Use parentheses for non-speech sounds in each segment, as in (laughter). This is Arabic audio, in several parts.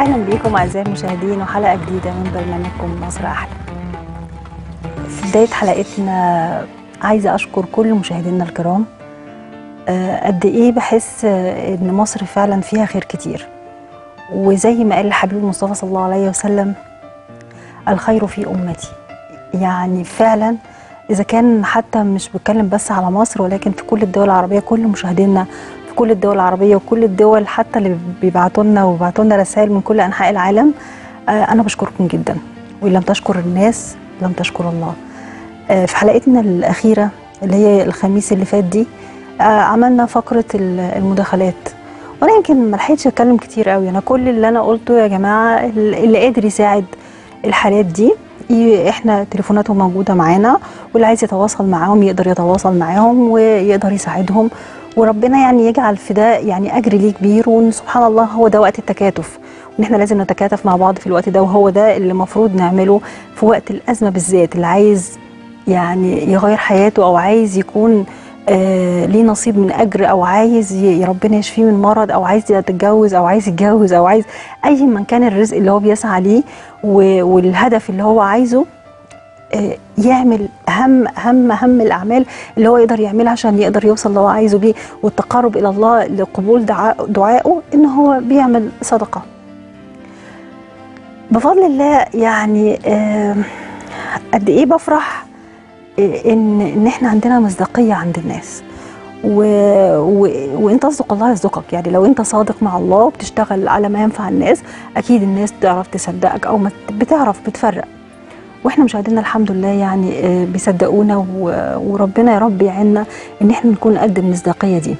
أهلا بيكم أعزائي المشاهدين وحلقة جديدة من برنامجكم مصر أحلى. في بداية حلقتنا عايزة أشكر كل مشاهدينا الكرام. آه، قد إيه بحس إن مصر فعلا فيها خير كتير. وزي ما قال الحبيب المصطفى صلى الله عليه وسلم الخير في أمتي. يعني فعلا إذا كان حتى مش بتكلم بس على مصر ولكن في كل الدول العربية كل مشاهدينا كل الدول العربية وكل الدول حتى اللي بيبعتوا لنا وبيبعتوا لنا رسائل من كل أنحاء العالم آه، أنا بشكركم جدا. وإن لم تشكر الناس لم تشكر الله. آه، في حلقتنا الأخيرة اللي هي الخميس اللي فات دي آه، عملنا فقرة ال- المداخلات. وأنا يمكن ما لحقتش أتكلم كتير قوي. أنا كل اللي أنا قلته يا جماعة اللي قادر يساعد الحالات دي إحنا تليفوناتهم موجودة معانا واللي عايز يتواصل معاهم يقدر يتواصل معاهم ويقدر يساعدهم. وربنا يعني يجعل في ده يعني أجر ليه كبير وإن سبحان الله هو ده وقت التكاتف. وان إحنا لازم نتكاتف مع بعض في الوقت ده وهو ده اللي المفروض نعمله في وقت الأزمة بالذات اللي عايز يعني يغير حياته أو عايز يكون آه ليه نصيب من أجر أو عايز ربنا يشفيه من مرض أو عايز يتجوز أو عايز يتجوز أو عايز أي من كان الرزق اللي هو بيسعى ليه والهدف اللي هو عايزه. يعمل اهم اهم اهم الأعمال اللي هو يقدر يعملها عشان يقدر يوصل اللي هو عايزه بيه. والتقرب إلى الله لقبول دعائه إن هو بيعمل صدقة. بفضل الله يعني آه، قد إيه بفرح آه، إن إن إحنا عندنا مصداقية عند الناس. و... و... وانت تصدق الله يصدقك. يعني لو إنت صادق مع الله وبتشتغل على ما ينفع الناس أكيد الناس تعرف تصدقك أو ما بتعرف بتفرق. وإحنا مشاهدينا الحمد لله يعني آه، بيصدقونا وربنا يا رب يعيننا ان إحنا نكون قد المصداقية دي.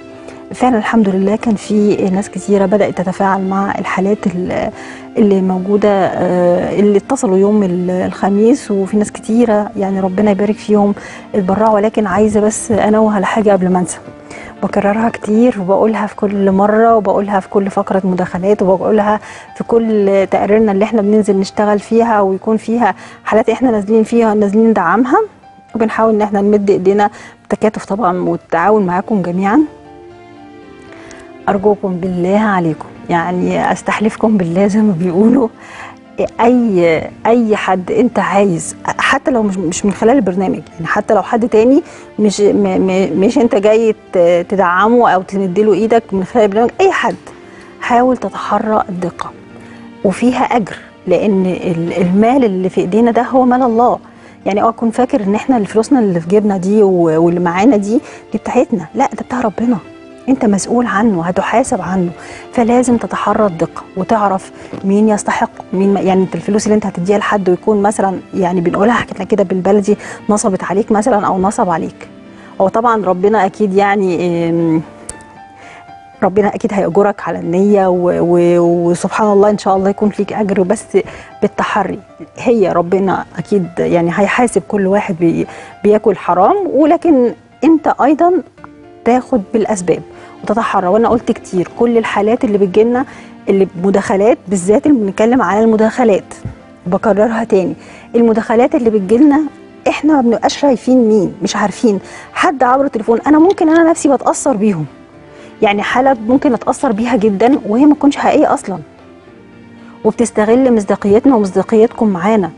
فعلا الحمد لله كان في ناس كثيره بدأت تتفاعل مع الحالات ال- اللي موجودة آه، اللي اتصلوا يوم ال- الخميس وفي ناس كثيره يعني ربنا يبارك فيهم اتبرعوا ولكن عايزة بس أنوه على حاجة قبل ما أنسى. بكررها كتير وبقولها في كل مرة وبقولها في كل فقرة مداخلات وبقولها في كل تقاريرنا اللي إحنا بننزل نشتغل فيها ويكون فيها حالات إحنا نازلين فيها نازلين ندعمها. وبنحاول إن إحنا نمد إيدينا بتكاتف طبعا والتعاون معاكم جميعا. أرجوكم بالله عليكم. يعني أستحلفكم بالله زي ما بيقولوا. أي أي حد أنت عايز حتى لو مش مش من خلال البرنامج يعني حتى لو حد تاني مش مش أنت جاي تدعمه أو تمدله إيدك من خلال البرنامج أي حد حاول تتحرى الدقة وفيها أجر لأن ال- المال اللي في إيدينا ده هو مال الله. يعني تكون فاكر إن إحنا اللي فلوسنا اللي في جيبنا دي واللي معانا دي دي بتاعتنا. لا ده بتاع ربنا. انت مسؤول عنه هتحاسب عنه. فلازم تتحرى الدقة وتعرف مين يستحق مين يعني انت الفلوس اللي انت هتديها لحد ويكون مثلا يعني بنقولها حكيتنا كده بالبلدي نصبت عليك مثلا أو نصب عليك. هو طبعا ربنا أكيد يعني ربنا أكيد هيأجرك على النية وسبحان الله إن شاء الله يكون فيك أجر بس بالتحري. هي ربنا أكيد يعني هيحاسب كل واحد بي بياكل حرام ولكن انت أيضا تاخد بالأسباب. وتتحرى. وأنا قلت كتير كل الحالات اللي بتجيلنا اللي مداخلات بالذات اللي بنتكلم على المداخلات بكررها تاني. المداخلات اللي بتجيلنا إحنا ما بنبقاش شايفين مين مش عارفين. حد عبر التليفون أنا ممكن أنا نفسي بتأثر بيهم. يعني حالة ممكن أتأثر بيها جدا وهي ما تكونش حقيقية أصلا. وبتستغل مصداقيتنا ومصداقيتكم معانا.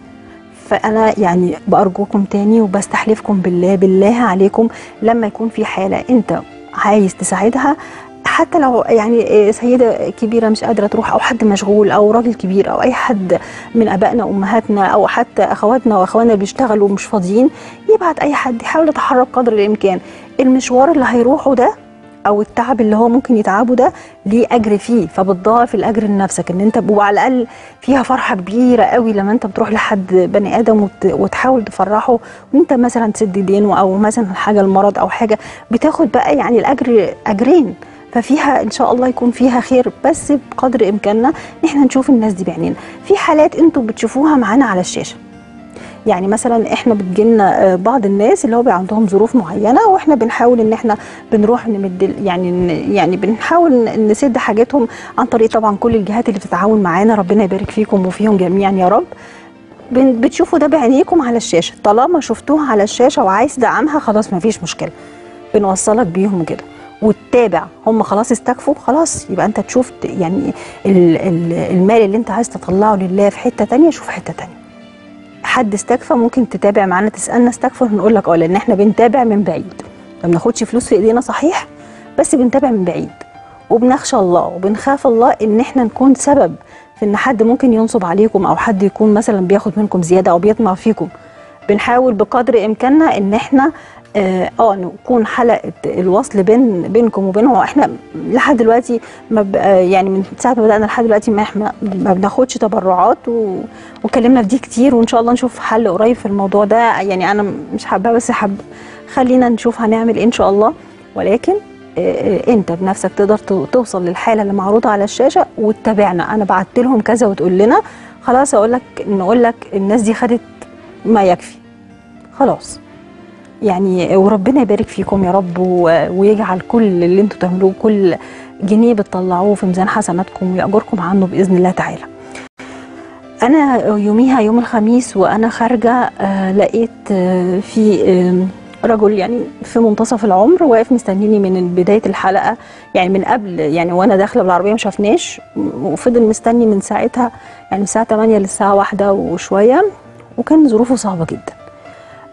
فأنا يعني بأرجوكم تاني وبستحلفكم بالله بالله عليكم لما يكون في حالة أنت عايز تساعدها. حتى لو يعني سيدة كبيرة مش قادرة تروح أو حد مشغول أو راجل كبير أو أي حد من آبائنا وأمهاتنا أو حتى أخواتنا وأخواننا اللي بيشتغلوا ومش فاضيين يبعت أي حد يحاول يتحرك قدر الإمكان. المشوار اللي هيروحه ده أو التعب اللي هو ممكن يتعبه ده ليه أجر فيه فبتضاعف الأجر لنفسك. إن أنت وعلى الأقل فيها فرحة كبيرة قوي لما أنت بتروح لحد بني آدم وت- وتحاول تفرحه. وانت مثلا تسد دينه أو مثلا حاجة المرض أو حاجة بتاخد بقى يعني الأجر أجرين. ففيها إن شاء الله يكون فيها خير بس بقدر إمكاننا إن إحنا نشوف الناس دي بعينينا. في حالات أنتوا بتشوفوها معانا على الشاشة. يعني مثلا إحنا بتجيلنا آه، بعض الناس اللي هو بيبقى عندهم ظروف معينة وإحنا بنحاول إن إحنا بنروح نمد يعني يعني بنحاول نسد حاجاتهم عن طريق طبعا كل الجهات اللي بتتعاون معانا. ربنا يبارك فيكم وفيهم جميعا يا رب. بتشوفوا ده بعينيكم على الشاشة. طالما شفتوها على الشاشة وعايز تدعمها خلاص مفيش مشكلة. بنوصلك بيهم كده. وتتابع. هم خلاص استكفوا خلاص يبقى أنت تشوف يعني ال- ال- المال اللي أنت عايز تطلعه لله في حتة تانية شوف حتة تانية. حد استكفى ممكن تتابع معانا تسألنا استكفى هنقول لك آه لأن إحنا بنتابع من بعيد. ما بناخدش فلوس في إيدينا صحيح بس بنتابع من بعيد. وبنخشى الله وبنخاف الله إن إحنا نكون سبب في إن حد ممكن ينصب عليكم أو حد يكون مثلا بياخد منكم زيادة أو بيطمع فيكم. بنحاول بقدر إمكاننا إن إحنا آه آه، نكون حلقة الوصل بين بينكم وبينهم. إحنا لحد دلوقتي ما آه، يعني من ساعة ما بدأنا لحد دلوقتي ما إحنا ما بناخدش تبرعات. واتكلمنا في دي كتير وإن شاء الله نشوف حل قريب في الموضوع ده. يعني أنا مش حابة بس حب خلينا نشوف هنعمل إيه إن شاء الله. ولكن آه، أنت بنفسك تقدر تو- توصل للحالة اللي معروضة على الشاشة وتتابعنا. أنا بعت لهم كذا وتقول لنا خلاص أقول لك نقول لك الناس دي خدت ما يكفي. خلاص. يعني وربنا يبارك فيكم يا رب ويجعل كل اللي أنتوا تعملوه كل جنيه بتطلعوه في ميزان حسناتكم ويأجركم عنه بإذن الله تعالى. أنا يوميها يوم الخميس وأنا خارجة آه لقيت آه في آه رجل يعني في منتصف العمر واقف مستنيني من بداية الحلقة يعني من قبل يعني وأنا داخلة بالعربية ما شافناش وفضل مستني من ساعتها يعني من الساعة 8 للساعة واحدة وشوية وكان ظروفه صعبة جدا.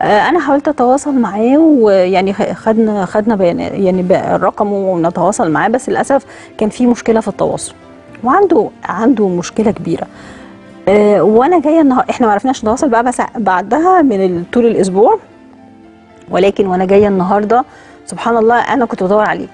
أنا حاولت أتواصل معاه ويعني خدنا خدنا بيان يعني رقمه ونتواصل معاه بس للأسف كان في مشكلة في التواصل وعنده عنده مشكلة كبيرة. آه، وأنا جاية النهار إحنا ما عرفناش نتواصل بقى بس بعدها من طول الأسبوع ولكن وأنا جاية النهارده سبحان الله أنا كنت بدور عليه.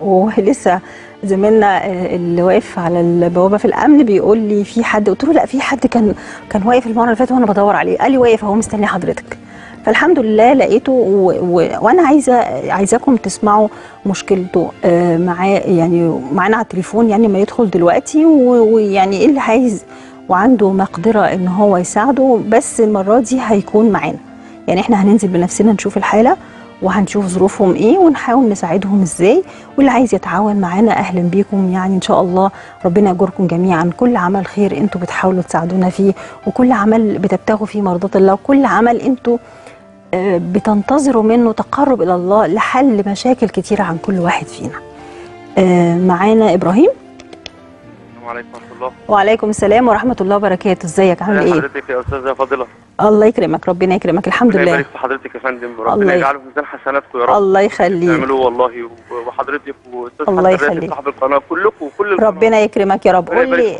ولسه زميلنا آه، اللي واقف على البوابة في الأمن بيقول لي في حد قلت له لا في حد كان كان واقف المرة اللي فاتت وأنا بدور عليه. قال لي واقف اهو مستني حضرتك. فالحمد لله لقيته و... و... وأنا عايزه عايزاكم تسمعوا مشكلته آه، معاه يعني معانا على التليفون يعني ما يدخل دلوقتي ويعني إيه اللي عايز وعنده مقدرة إن هو يساعده بس المرة دي هيكون معانا. يعني إحنا هننزل بنفسنا نشوف الحالة وهنشوف ظروفهم إيه ونحاول نساعدهم إزاي واللي عايز يتعاون معانا أهلا بيكم يعني إن شاء الله ربنا يجركم جميعا. كل عمل خير أنتوا بتحاولوا تساعدونا فيه وكل عمل بتبتغوا فيه مرضاة الله وكل عمل أنتوا بتنتظروا منه تقرب إلى الله لحل مشاكل كتيره عن كل واحد فينا. آه، معانا إبراهيم. السلام عليكم ورحمة الله. وعليكم السلام ورحمة الله وبركاته. إزيك؟ عامل إيه؟ حضرتك يا أستاذة فاضلة الله يكرمك ربنا يكرمك. الحمد ربنا لله. يبارك في حضرتك يا فندم ربنا يجعله في ميزان حسناتكم يا رب الله يخليك. تعملوه والله وحضرتك وأستاذ الله يخليك. صاحب القناة كلكم وكل القناة. ربنا يكرمك يا رب. ربنا قول لي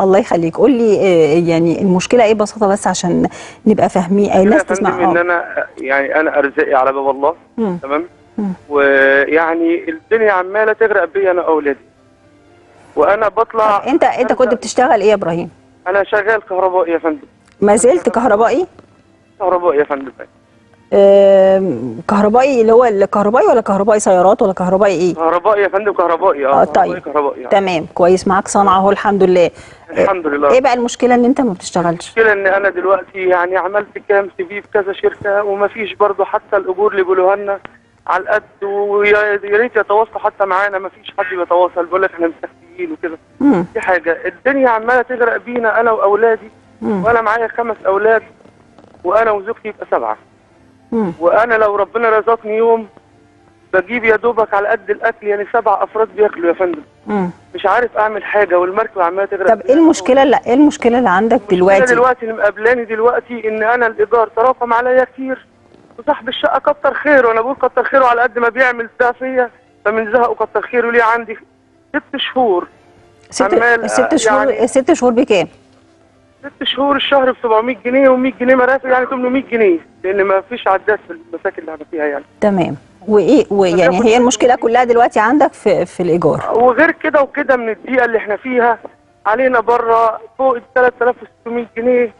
الله يخليك. قول لي آه، يعني المشكلة إيه ببساطة بس عشان نبقى فاهمين آه، الناس تسمع. إن آه. أنا يعني أنا أرزاقي على باب الله. تمام. ويعني الدنيا عمالة تغرق بيا أنا وأولادي. وأنا بطلع أنت أنت كنت بتشتغل إيه يا إبراهيم؟ أنا شغال كهربائي يا فندم. ما زلت كهربائي؟ كهربائي يا فندم. كهربائي اللي هو الكهربائي ولا كهربائي سيارات ولا كهربائي إيه؟ كهربائي يا فندم كهربائي. آه، آه طيب. كهربائي. كهربائي يعني. تمام كويس معاك صنعة أهو الحمد لله. الحمد لله. إيه بقى المشكلة إن أنت ما بتشتغلش؟ المشكلة إن أنا دلوقتي يعني عملت كام سي في في كذا شركة ومفيش برضه حتى الأجور اللي بيقولوها لنا على القد ويا يا ريت يتواصلوا حتى معانا. مفيش حد بيتواصل بيقول لك إحنا مستخفيين وكده. دي حاجة. الدنيا عمالة تغرق بينا أنا وأولادي. مم. وأنا معايا خمس أولاد وأنا وزوجتي يبقى سبعة مم. وأنا لو ربنا رزقني يوم بجيب يا دوبك على قد الأكل يعني سبع أفراد بياكلوا يا فندم مم. مش عارف أعمل حاجة والمركب عمالة تغرق طب إيه. المشكلة لا إيه المشكلة اللي عندك المشكلة دلوقتي دلوقتي اللي مقابلاني دلوقتي إن أنا الإيجار تراكم عليا كتير وصاحب الشقة كتر خيره وأنا بقول كتر خيره على قد ما بيعمل ده فيا فمن زهقه كتر خيره ليه عندي ست شهور ست ست شهور يعني- ست شهور بكام ست شهور الشهر ب 700 جنيه و100 جنيه مرافق يعني 800 جنيه لأن ما فيش عداد في المساكن اللي إحنا فيها يعني. تمام. وإيه ويعني هي المشكلة كلها دلوقتي عندك في في الإيجار؟ وغير كده وكده من البيئة اللي إحنا فيها علينا بره فوق ال 3600 جنيه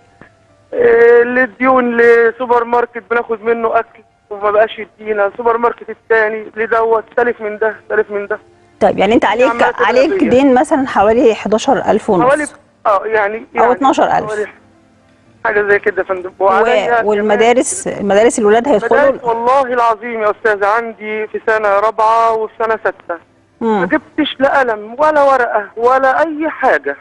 إيه، للديون لسوبر ماركت بناخد منه أكل وما بقاش يدينا سوبر ماركت الثاني لدوت سالف من ده سالف من ده. طيب يعني أنت عليك تغرق عليك بيا. دين مثلا حوالي 11000 ونص. حوالي آه يعني يعني 12,000. حوالي حاجة زي كده يا فندم. و... وعليا والمدارس المدارس الولاد هيدخلوا؟ والله العظيم يا أستاذ عندي في سنة رابعة وفي سنه سته ما. جبتش لا قلم ولا ورقة ولا أي حاجة.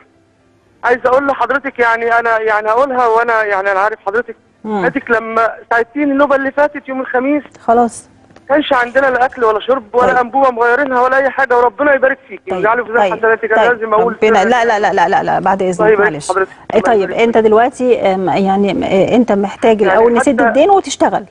عايز أقول لحضرتك يعني أنا يعني هقولها وأنا يعني أنا عارف حضرتك. أديك لما ساعدتيني النوبة اللي فاتت يوم الخميس. خلاص. كانش عندنا لا أكل ولا شرب ولا طيب. أنبوبة مغيرينها ولا أي حاجة وربنا يبارك فيك. طيب يجعله في ذات طيب حسناتك أنا لازم أقول ربنا لا لا لا لا لا, لا بعد إذنك طيب، معلش. إيه طيب يبارك أنت دلوقتي يعني آه، أنت محتاج يعني الأول نسد الدين وتشتغل.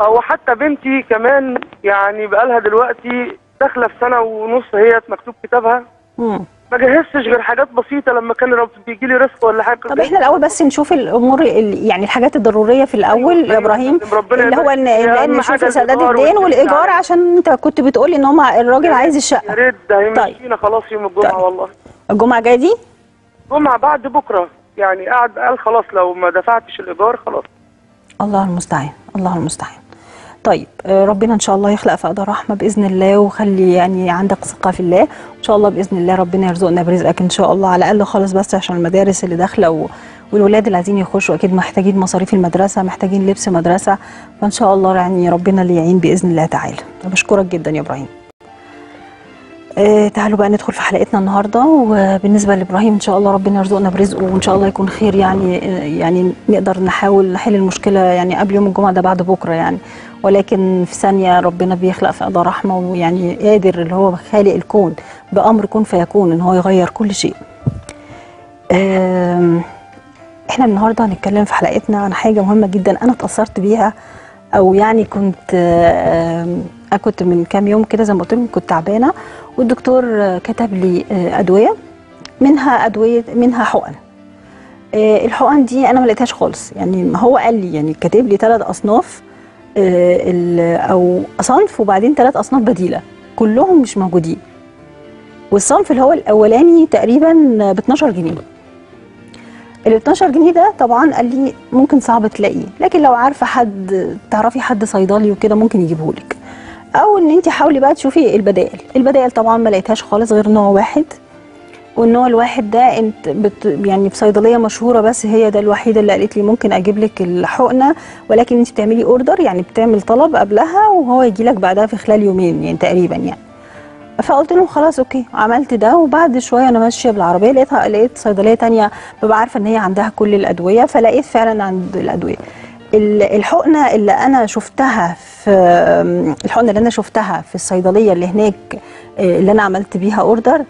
هو حتى بنتي كمان يعني بقالها دلوقتي داخلة في سنة ونص هي مكتوب كتابها. مم. ما جهزتش غير حاجات بسيطة لما كان رب بيجي لي رزق ولا حاجة. طب إحنا الأول بس نشوف الأمور ال- يعني الحاجات الضرورية في الأول أيوة، يا إبراهيم ربنا اللي هو إن نشوف سداد الدين والإيجار. عشان أنت كنت بتقولي إن هم الراجل عايز يا الشقة. ريت ده طيب. هيمشينا خلاص يوم الجمعة طيب. والله. الجمعة الجايه دي؟ جمعه بعد بكرة. يعني قعد قال خلاص لو ما دفعتش الإيجار خلاص. الله المستعان الله المستعان. طيب آه، ربنا إن شاء الله يخلق في رحمة بإذن الله وخلي يعني عندك ثقة في الله. إن شاء الله بإذن الله ربنا يرزقنا برزقك إن شاء الله. على الأقل خالص بس عشان المدارس اللي داخلة و... والولاد اللي عايزين يخشوا أكيد محتاجين مصاريف المدرسة محتاجين لبس مدرسة. فإن شاء الله يعني ربنا اللي يعين بإذن الله تعالى. بشكرك جدا يا إبراهيم. آه تعالوا بقى ندخل في حلقتنا النهارده. وبالنسبة لإبراهيم إن شاء الله ربنا يرزقنا برزقه وإن شاء الله يكون خير يعني آه، يعني نقدر نحاول نحل المشكلة يعني قبل يوم الجمعة ده بعد بكرة يعني. ولكن في ثانية ربنا بيخلق في قضاء رحمة ويعني قادر اللي هو خالق الكون بأمر كن فيكون إن هو يغير كل شيء. إحنا النهارده هنتكلم في حلقتنا عن حاجة مهمة جدا أنا اتأثرت بيها أو يعني كنت أنا كنت من كام يوم كده زي ما قلت لكم كنت تعبانة والدكتور كتب لي آه، أدوية منها أدوية منها حقن آه، الحقن دي أنا ما لقيتهاش خالص يعني هو قال لي يعني كاتب لي ثلاث أصناف أو صنف وبعدين ثلاث أصناف بديلة. كلهم مش موجودين. والصنف اللي هو الأولاني تقريبا ب 12 جنيه. ال 12 جنيه ده طبعا قال لي ممكن صعب تلاقيه. لكن لو عارفة حد تعرفي حد صيدلي وكده ممكن يجيبه لك أو إن انت حاولي بقى تشوفي البدائل. البدائل طبعا ما لقيتهاش خالص غير نوع واحد. والنوع الواحد ده أنت بت يعني في صيدلية مشهورة بس هي ده الوحيدة اللي قالت لي ممكن أجيب لك الحقنة ولكن أنت بتعملي order يعني بتعمل طلب قبلها وهو يجي لك بعدها في خلال يومين يعني تقريبا يعني. فقلت لهم خلاص okay عملت ده وبعد شوية أنا ماشية بالعربية لقيتها لقيت صيدلية تانية ببقى عارفة إن هي عندها كل الأدوية فلقيت فعلا عند الأدوية. ال- الحقنة اللي أنا شفتها في الحقنة اللي أنا شفتها في الصيدلية اللي هناك آه، اللي أنا عملت بيها اوردر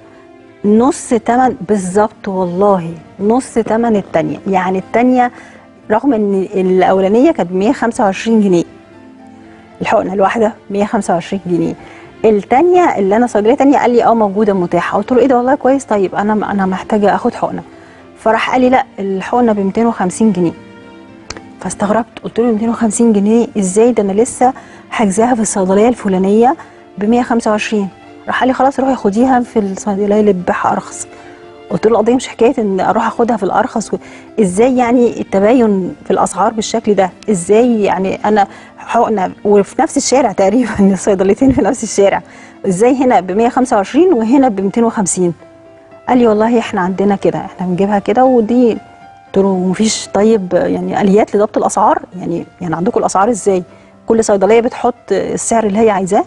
نص تمن بالظبط والله نص تمن التانية. يعني التانية رغم إن الأولانية كانت 125 جنيه. الحقنه الواحدة 125 جنيه. التانية اللي أنا صيدليه تانية قال لي آه موجودة متاحة. قلت له إيه ده والله كويس. طيب أنا أنا محتاجة آخد حقنة. فراح قال لي لا الحقنة ب 250 جنيه. فاستغربت. قلت له 250 جنيه؟ إزاي ده أنا لسه حاجزاها في الصيدلية الفلانية ب 125 راح قال لي خلاص روحي خديها في الصيدليه اللي بتبيعها أرخص. قلت له القضية مش حكاية إن أروح أخدها في الأرخص و... إزاي يعني التباين في الأسعار بالشكل ده؟ إزاي يعني أنا حقنه وفي نفس الشارع (laughs) تقريبا الصيدليتين في نفس الشارع. إزاي هنا ب 125 وهنا ب 250 قال لي والله إحنا عندنا كده إحنا بنجيبها كده ودي. قلت له مفيش. طيب يعني أليات لضبط الأسعار؟ يعني يعني عندكم الأسعار إزاي؟ كل صيدلية بتحط السعر اللي هي عايزاه؟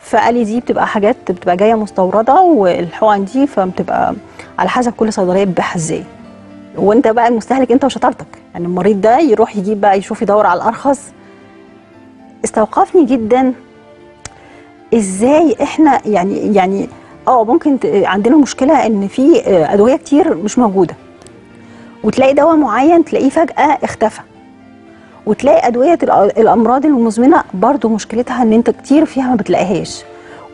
فقال لي دي بتبقى حاجات بتبقى جاية مستوردة والحقن دي فبتبقى على حسب كل صيدلية إزاي. وأنت بقى المستهلك أنت وشطارتك. يعني المريض ده يروح يجيب بقى يشوف يدور على الأرخص. استوقفني جدا إزاي إحنا يعني يعني آه ممكن عندنا مشكلة إن في آه، أدوية كتير مش موجودة. وتلاقي دواء معين تلاقيه فجأة اختفى. وتلاقي أدوية الأمراض المزمنة برضو مشكلتها إن أنت كتير فيها ما بتلاقيهاش.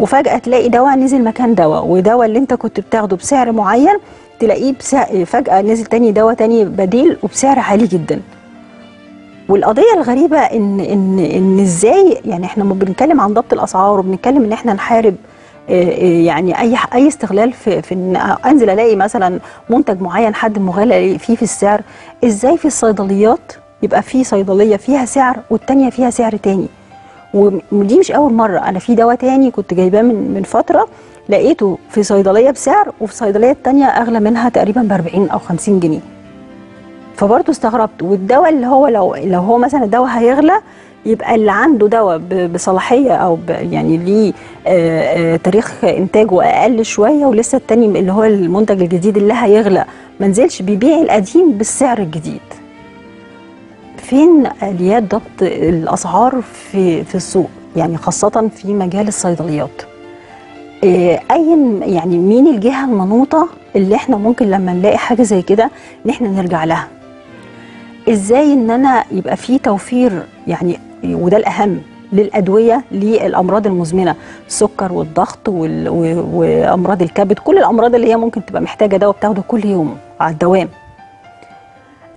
وفجأة تلاقي دواء نزل مكان دواء ودواء اللي أنت كنت بتاخده بسعر معين تلاقيه بسعر فجأة نزل تاني دواء تاني بديل وبسعر عالي جدا. والقضية الغريبة إن إن إن إزاي يعني إحنا بنتكلم عن ضبط الأسعار وبنتكلم إن إحنا نحارب يعني أي أي استغلال في في إن أنزل ألاقي مثلا منتج معين حد مغالى فيه في السعر إزاي في الصيدليات يبقى في صيدلية فيها سعر والتانية فيها سعر تاني. ودي مش أول مرة أنا في دواء تاني كنت جايباه من من فترة لقيته في صيدلية بسعر وفي صيدلية التانية أغلى منها تقريبا ب 40 أو 50 جنيه. فبرضه استغربت والدواء اللي هو لو لو هو مثلا الدواء هيغلى يبقى اللي عنده دواء بصلاحية أو يعني ليه آه، آه، تاريخ إنتاجه أقل شوية ولسه التاني اللي هو المنتج الجديد اللي هيغلى ما نزلش بيبيع القديم بالسعر الجديد. فين اليات ضبط الأسعار في في السوق؟ يعني خاصة في مجال الصيدليات. آه، أي يعني مين الجهة المنوطة اللي إحنا ممكن لما نلاقي حاجة زي كده إن إحنا نرجع لها؟ إزاي إن أنا يبقى في توفير يعني وده الأهم للأدوية للأمراض المزمنة؟ السكر والضغط وأمراض الكبد كل الأمراض اللي هي ممكن تبقى محتاجة دواء بتاخده كل يوم على الدوام.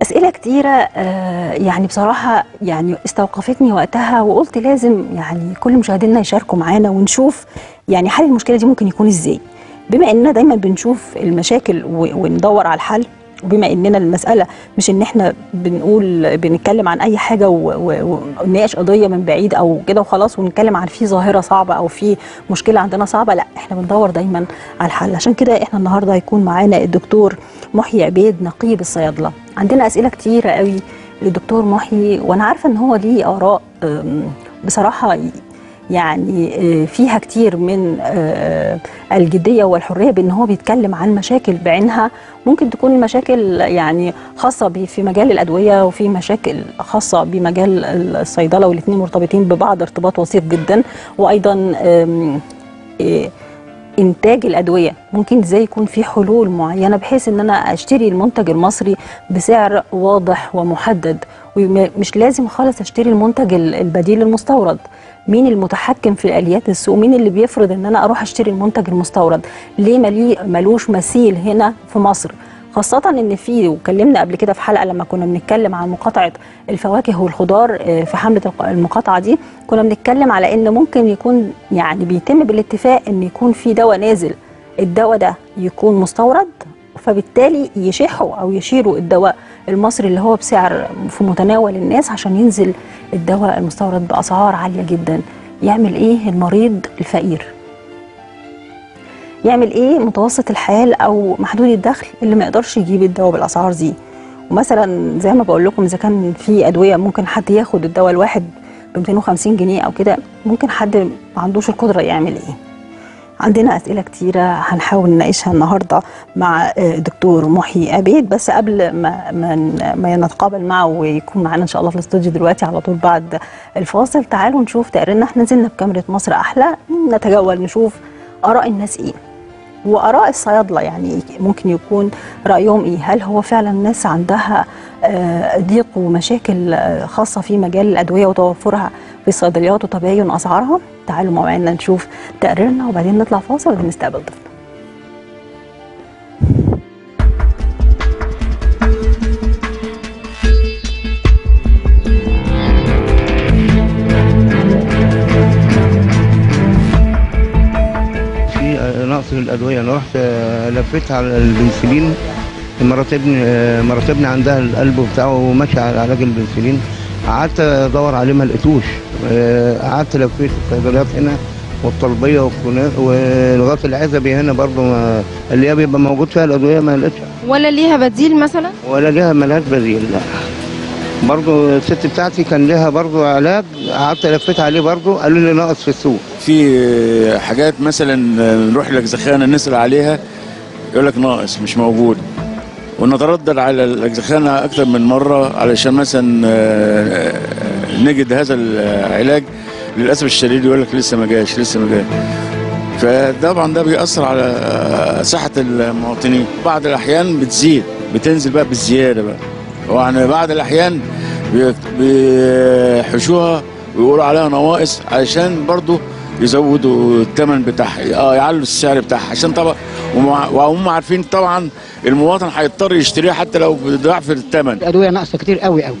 أسئلة كتيرة آه، يعني بصراحة يعني استوقفتني وقتها وقلت لازم يعني كل مشاهدينا يشاركوا معانا ونشوف يعني حل المشكلة دي ممكن يكون إزاي. بما إننا دايما بنشوف المشاكل وندور على الحل وبما اننا المسألة مش ان إحنا بنقول بنتكلم عن اي حاجة ونناقش قضية من بعيد أو كده وخلاص ونتكلم عن في ظاهرة صعبة أو في مشكلة عندنا صعبة لا إحنا بندور دايما على الحل. عشان كده إحنا النهارده هيكون معانا الدكتور محيي عبيد نقيب الصيادلة. عندنا أسئلة كتيرة قوي للدكتور محيي وأنا عارفة إن هو ليه آراء بصراحة يعني آه، فيها كتير من آه، الجدية والحرية بإن هو بيتكلم عن مشاكل بعينها. ممكن تكون مشاكل يعني خاصة في مجال الأدوية وفي مشاكل خاصة بمجال الصيدلة والاثنين مرتبطين ببعض ارتباط وثيق جدا. وأيضا آه، إنتاج الأدوية. ممكن إزاي يكون في حلول معينة بحيث إن أنا أشتري المنتج المصري بسعر واضح ومحدد. ومش لازم خالص أشتري المنتج ال- البديل المستورد. مين المتحكم في آليات السوق؟ مين اللي بيفرض إن أنا أروح أشتري المنتج المستورد؟ ليه ملوش مثيل هنا في مصر؟ خاصة إن في وكلمنا قبل كده في حلقة لما كنا بنتكلم عن مقاطعة الفواكه والخضار آه، في حملة المقاطعة دي كنا بنتكلم على إن ممكن يكون يعني بيتم بالاتفاق إن يكون في دواء نازل. الدواء ده يكون مستورد؟ فبالتالي يشحوا أو يشيروا الدواء المصري اللي هو بسعر في متناول الناس عشان ينزل الدواء المستورد بأسعار عالية جدا. يعمل إيه المريض الفقير؟ يعمل إيه متوسط الحال أو محدود الدخل اللي ما يقدرش يجيب الدواء بالأسعار دي؟ ومثلا زي ما بقول لكم إذا كان في أدوية ممكن حد ياخد الدواء الواحد ب 250 جنيه أو كده ممكن حد ما عندوش القدرة يعمل إيه؟ عندنا أسئلة كتيرة هنحاول نناقشها النهارده مع آه، دكتور محيي عبيد بس قبل ما ما نتقابل معه ويكون معانا إن شاء الله في الاستوديو دلوقتي على طول بعد الفاصل تعالوا نشوف تقريرنا. إحنا نزلنا بكاميرا مصر أحلى. نتجول نشوف آراء الناس إيه وآراء الصيادلة. يعني ممكن يكون رأيهم إيه؟ هل هو فعلا الناس عندها ضيق ومشاكل آه، خاصة في مجال الأدوية وتوفرها في الصيدليات وتباين اسعارها تعالوا معانا نشوف تقريرنا وبعدين نطلع فاصل ونستقبل ضيفنا. نقص الأدوية أنا رحت آه، لفيت على البنسلين. مرات ابني آه، مرات ابني عندها القلب بتاعه وماشي على علاج البنسلين قعدت أدور عليه ما لقيتوش. آه، قعدت لفيت الصيدليات هنا والطلبية ولغاية العزبي هنا برضه اللي هي بيبقى موجود فيها الأدوية ما لقيتش. ولا ليها بديل مثلا؟ ولا ليها ملهاش بديل لا. برضه الست بتاعتي كان لها برضه علاج قعدت لفيت عليه برضه قالوا لي ناقص في السوق. في حاجات مثلا نروح لك زخانة نسأل عليها يقول لك ناقص مش موجود. ونتردد على الزخانه أكثر من مرة علشان مثلا آه، آه، نجد هذا العلاج. للأسف الشديد يقول لك لسه ما جاش لسه ما جاش. فطبعا ده بيأثر على صحة المواطنين. بعض الأحيان بتزيد بتنزل بقى بالزيادة بقى. يعني بعض الأحيان بي- بيحشوها ويقولوا عليها نواقص علشان برضو يزودوا الثمن بتاعها آه يعلوا السعر بتاعها. عشان طبعا وهم عارفين طبعا المواطن هيضطر يشتريها حتى لو بضعف الثمن. الأدوية ناقصة كتير قوي قوي.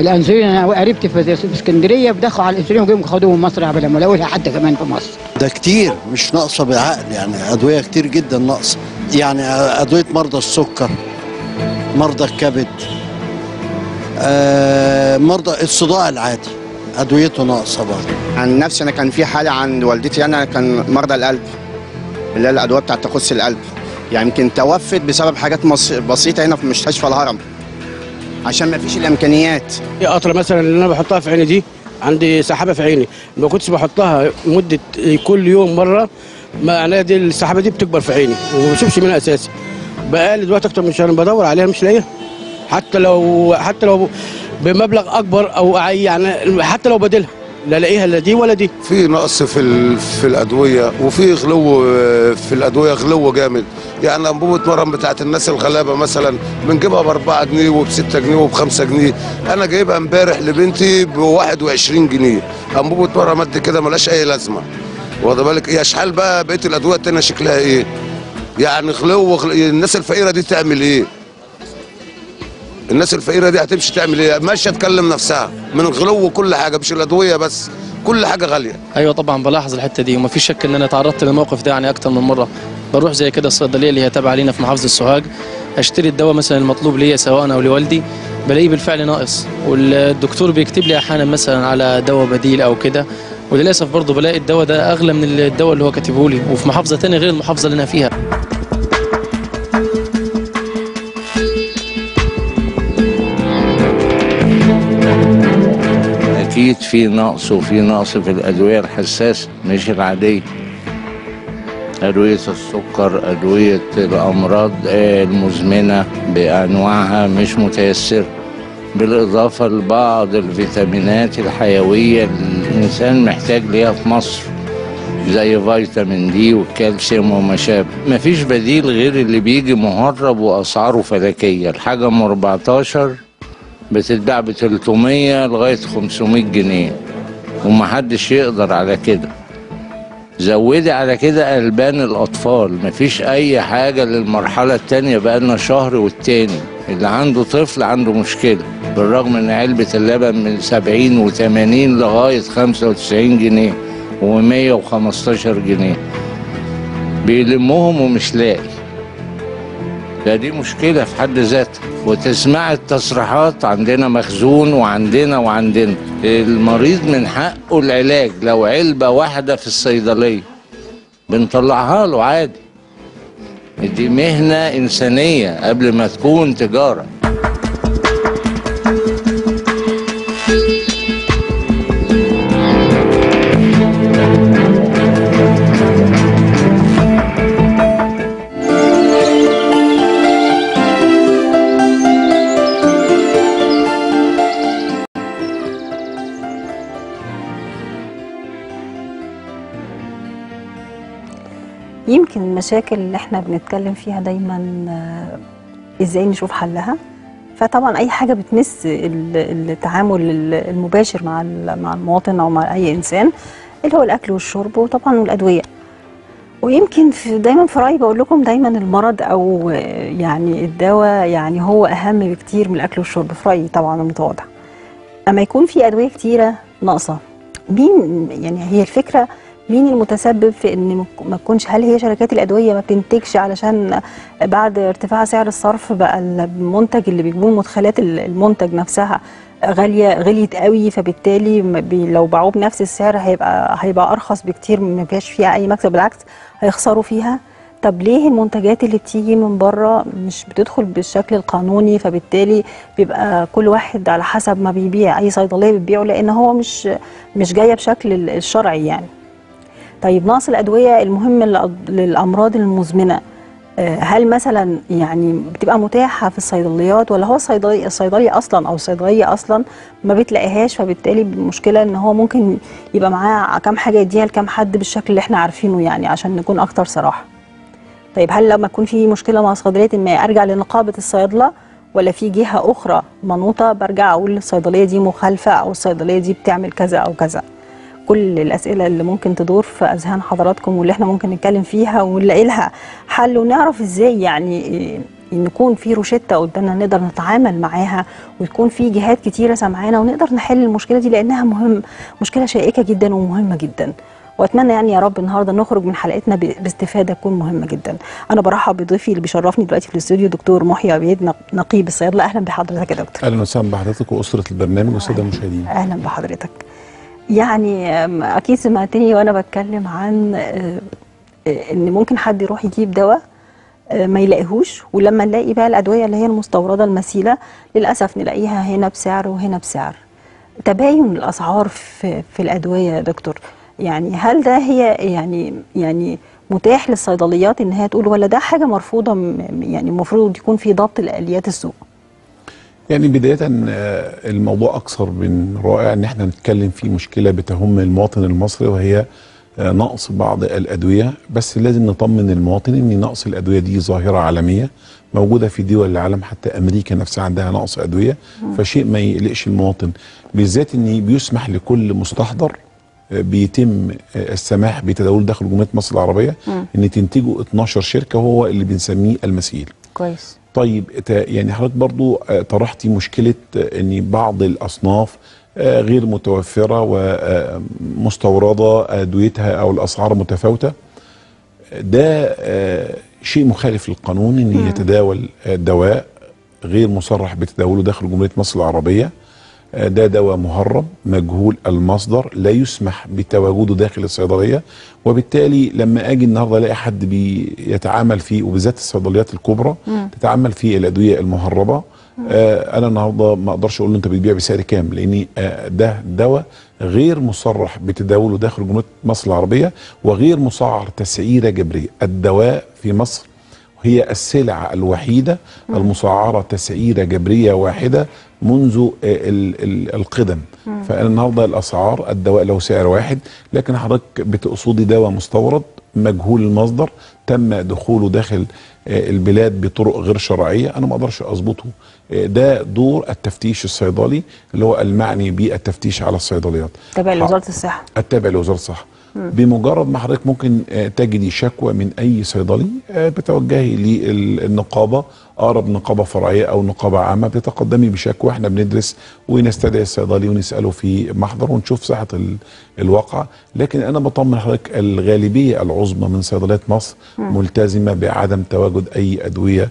الانسولين أنا قريبتي في اسكندرية بدخلوا على الانسولين وجم خدوه من مصر قبل ما لقوا لها حد كمان في مصر. ده كتير مش ناقصة بالعقل يعني أدوية كتير جدا ناقصة. يعني أدوية مرضى السكر مرضى الكبد آه مرضى الصداع العادي أدويته ناقصة برضه. عن نفسي أنا كان في حالة عند والدتي أنا كان مرضى القلب. اللي هي الأدوية بتاعت تخص القلب. يعني يمكن توفت بسبب حاجات بسيطة هنا في مستشفى الهرم. عشان ما فيش الإمكانيات. هي قطره مثلا اللي أنا بحطها في عيني دي عندي سحابة في عيني. ما كنتش بحطها مدة كل يوم مرة معناها دي السحابة دي بتكبر في عيني وما بشوفش منها اساسي بقالي دلوقتي أكتر من شهر بدور عليها مش لاقيها. حتى لو حتى لو بمبلغ أكبر أو يعني حتى لو بديلها. لا الاقيها لا دي ولا دي. في نقص في في الأدوية وفي غلو في الأدوية غلو جامد. يعني انبوبه مرهم بتاعت الناس الغلابة مثلا بنجيبها ب 4 جنيه وب 6 جنيه وب 5 جنيه. أنا جايبها امبارح لبنتي ب 21 جنيه. انبوبه مرهم قد كده ملهاش أي لازمة. واخد بالك؟ يا شحال بقى بقية الأدوية التانية شكلها إيه؟ يعني غلو غل... الناس الفقيرة دي تعمل إيه؟ الناس الفقيرة دي هتمشي تعمل إيه؟ ماشية تكلم نفسها من الغلو وكل حاجة مش الأدوية بس كل حاجة غالية. أيوه طبعا بلاحظ الحتة دي وما فيش شك إن أنا تعرضت للموقف ده يعني أكتر من مرة. بروح زي كده الصيدليه اللي هي تابعة لينا في محافظة السوهاج أشتري الدواء مثلا المطلوب ليا سواء أو لوالدي بلاقيه بالفعل ناقص. والدكتور بيكتب لي أحيانا مثلا على دواء بديل أو كده. وللأسف برضه بلاقي الدواء ده أغلى من الدواء اللي هو كاتبه لي وفي محافظة تانية غير المحافظة اللي أنا فيها. أكيد في نقص وفي نقص في الأدوية الحساسة مش العادية. أدوية السكر أدوية الأمراض آه، المزمنة بأنواعها مش متيسرة. بالإضافة لبعض الفيتامينات الحيوية الإنسان محتاج ليها في مصر زي فيتامين دي والكالسيوم وما شابه. مفيش بديل غير اللي بيجي مهرب وأسعاره فلكية. الحاجة أم 14 بتتباع ب 300 لغاية 500 جنيه. ومحدش يقدر على كده. زودي على كده ألبان الأطفال. مفيش أي حاجة للمرحلة التانية بقالنا شهر والتاني. اللي عنده طفل عنده مشكلة. بالرغم إن علبة اللبن من 70 و80 لغاية 95 جنيه. و115 جنيه. بيلمهم ومش لاقي. ده دي مشكلة في حد ذاتها. وتسمع التصريحات عندنا مخزون وعندنا وعندنا. المريض من حقه العلاج لو علبة واحدة في الصيدلية. بنطلعها له عادي. دي مهنة إنسانية قبل ما تكون تجارة. المشاكل اللي إحنا بنتكلم فيها دايما آه، إزاي نشوف حلها. فطبعا أي حاجة بتمس ال- التعامل ال- المباشر مع مع المواطن أو مع أي إنسان اللي هو الأكل والشرب وطبعا والأدوية. ويمكن في دايما في رأيي بقول لكم دايما المرض أو آه، يعني الدواء يعني هو أهم بكتير من الأكل والشرب في رأيي طبعا المتواضع. أما يكون في أدوية كتيرة ناقصة مين يعني هي الفكرة؟ مين المتسبب في إن ما تكونش هل هي شركات الأدوية ما بتنتجش علشان بعد ارتفاع سعر الصرف بقى المنتج اللي بيجيبوه مدخلات ال- المنتج نفسها غاليه غليت قوي فبالتالي لو باعوه بنفس السعر هيبقى هيبقى أرخص بكتير ما فيهاش فيها أي مكسب بالعكس هيخسروا فيها. طب ليه المنتجات اللي بتيجي من بره مش بتدخل بالشكل القانوني؟ فبالتالي بيبقى كل واحد على حسب ما بيبيع أي صيدلية بتبيعه لأن هو مش مش جاية بشكل ال- الشرعي يعني. طيب نقص الأدوية المهم للأمراض المزمنة آه، هل مثلا يعني بتبقى متاحة في الصيدليات ولا هو الصيدلي الصيدلي أصلا أو الصيدلية أصلا ما بتلاقيهاش فبالتالي المشكلة إن هو ممكن يبقى معاه كام حاجة يديها لكام حد بالشكل اللي إحنا عارفينه يعني عشان نكون أكتر صراحة. طيب هل لما يكون في مشكلة مع صيدليه ما أرجع لنقابة الصيادلة ولا في جهة أخرى منوطة برجع أقول الصيدلية دي مخالفة أو الصيدلية دي بتعمل كذا أو كذا؟ كل الأسئلة اللي ممكن تدور في أذهان حضراتكم واللي إحنا ممكن نتكلم فيها ونلاقي لها حل ونعرف إزاي يعني إيه، إن يكون في روشتة قدامنا نقدر نتعامل معاها ويكون في جهات كتيرة سامعانا ونقدر نحل المشكلة دي لأنها مهم مشكلة شائكة جدا ومهمة جدا. وأتمنى يعني يا رب النهارده نخرج من حلقتنا باستفادة تكون مهمة جدا. أنا برحب بضيفي اللي بيشرفني دلوقتي في الاستوديو دكتور محيي عبيد نق- نقيب الصيادلة. أهلا بحضرتك يا دكتور. أهلا وسهلا بحضرتك وأسرة البرنامج والساده المشاهدين أهلا بحضرتك. يعني أكيد سمعتني وأنا بتكلم عن آه، آه، إن ممكن حد يروح يجيب دواء آه، ما يلاقيهوش. ولما نلاقي بقى الأدوية اللي هي المستوردة المثيله للأسف نلاقيها هنا بسعر وهنا بسعر. تباين الأسعار في في الأدوية يا دكتور. يعني هل ده هي يعني يعني متاح للصيدليات إن هي تقول ولا ده حاجة مرفوضة يعني المفروض يكون في ضبط لآليات السوق؟ يعني بداية آه، الموضوع أكثر من رائع إن إحنا نتكلم في مشكلة بتهم المواطن المصري وهي آه، نقص بعض الأدوية. بس لازم نطمن المواطن إن نقص الأدوية دي ظاهرة عالمية موجودة في دول العالم حتى أمريكا نفسها عندها نقص أدوية فشيء ما يقلقش المواطن. بالذات إن بيسمح لكل مستحضر آه، بيتم السماح بتداول داخل جمهورية مصر العربية مم. إن تنتجه 12 شركة وهو اللي بنسميه المسيل. كويس. طيب يعني حضرتك برضو آه، طرحتي مشكلة آه، إن بعض الأصناف آه، غير متوفرة ومستوردة ادويتها أو الأسعار متفاوتة. ده شيء مخالف للقانون إن يتداول دواء غير مصرح بتداوله داخل جمهورية مصر العربية. آه، ده دواء مهرب مجهول المصدر لا يسمح بتواجده داخل الصيدلية وبالتالي لما آجي النهارده ألاقي حد بيتعامل فيه وبالذات الصيدليات الكبرى مم. تتعامل في الأدوية المهربة. آه أنا النهارده ما أقدرش أقول له أنت بتبيع بسعر كام لأن آه ده دواء غير مصرح بتداوله داخل جمهوريه مصر العربية وغير مسعر تسعيرة جبرية. الدواء في مصر هي السلعة الوحيدة المسعرة تسعيرة جبرية واحدة منذ ال- ال- القدم. النهاردة الأسعار الدواء له سعر واحد لكن حضرتك بتقصدي دواء مستورد مجهول المصدر تم دخوله داخل آه، البلاد بطرق غير شرعية. أنا ما أقدرش أظبطه. آه، ده دور التفتيش الصيدلي اللي هو المعني بالتفتيش على الصيدليات. تابع لوزارة الصحة. التابع لوزارة الصحة. بمجرد ما حضرتك ممكن آه، تجدي شكوى من أي صيدلي بتوجهي للنقابة أقرب نقابة فرعية أو نقابة عامة بتقدمي بشكوى إحنا بندرس ونستدعي الصيدلي ونسأله في محضر ونشوف صحة ال- الواقع لكن أنا بطمن حضرتك الغالبية العظمى من صيدليات مصر. ملتزمة بعدم تواجد أي أدوية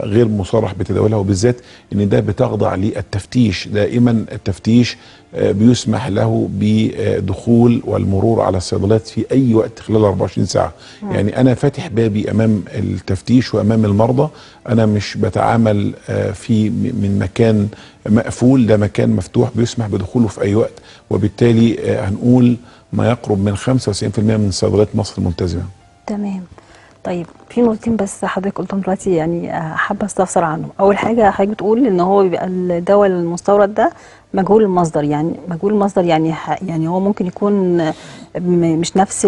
غير مصرح بتداولها وبالذات إن ده بتخضع للتفتيش. دائما التفتيش آه، بيسمح له بدخول والمرور على الصيدليات في أي وقت خلال 24 ساعة. مم. يعني أنا فاتح بابي أمام التفتيش وأمام المرضى. أنا مش بتعامل آه، في من مكان مقفول. ده مكان مفتوح بيسمح بدخوله في أي وقت. وبالتالي آه، هنقول ما يقرب من 95% من صيدليات مصر ملتزمه تمام. طيب في نقطتين بس حضرتك قلتهم دلوقتي يعني آه، حابة أستفسر عنهم. أول حاجة حضرتك بتقول إن هو بيبقى الدواء المستورد ده مجهول المصدر يعني مجهول المصدر يعني يعني هو ممكن يكون مش نفس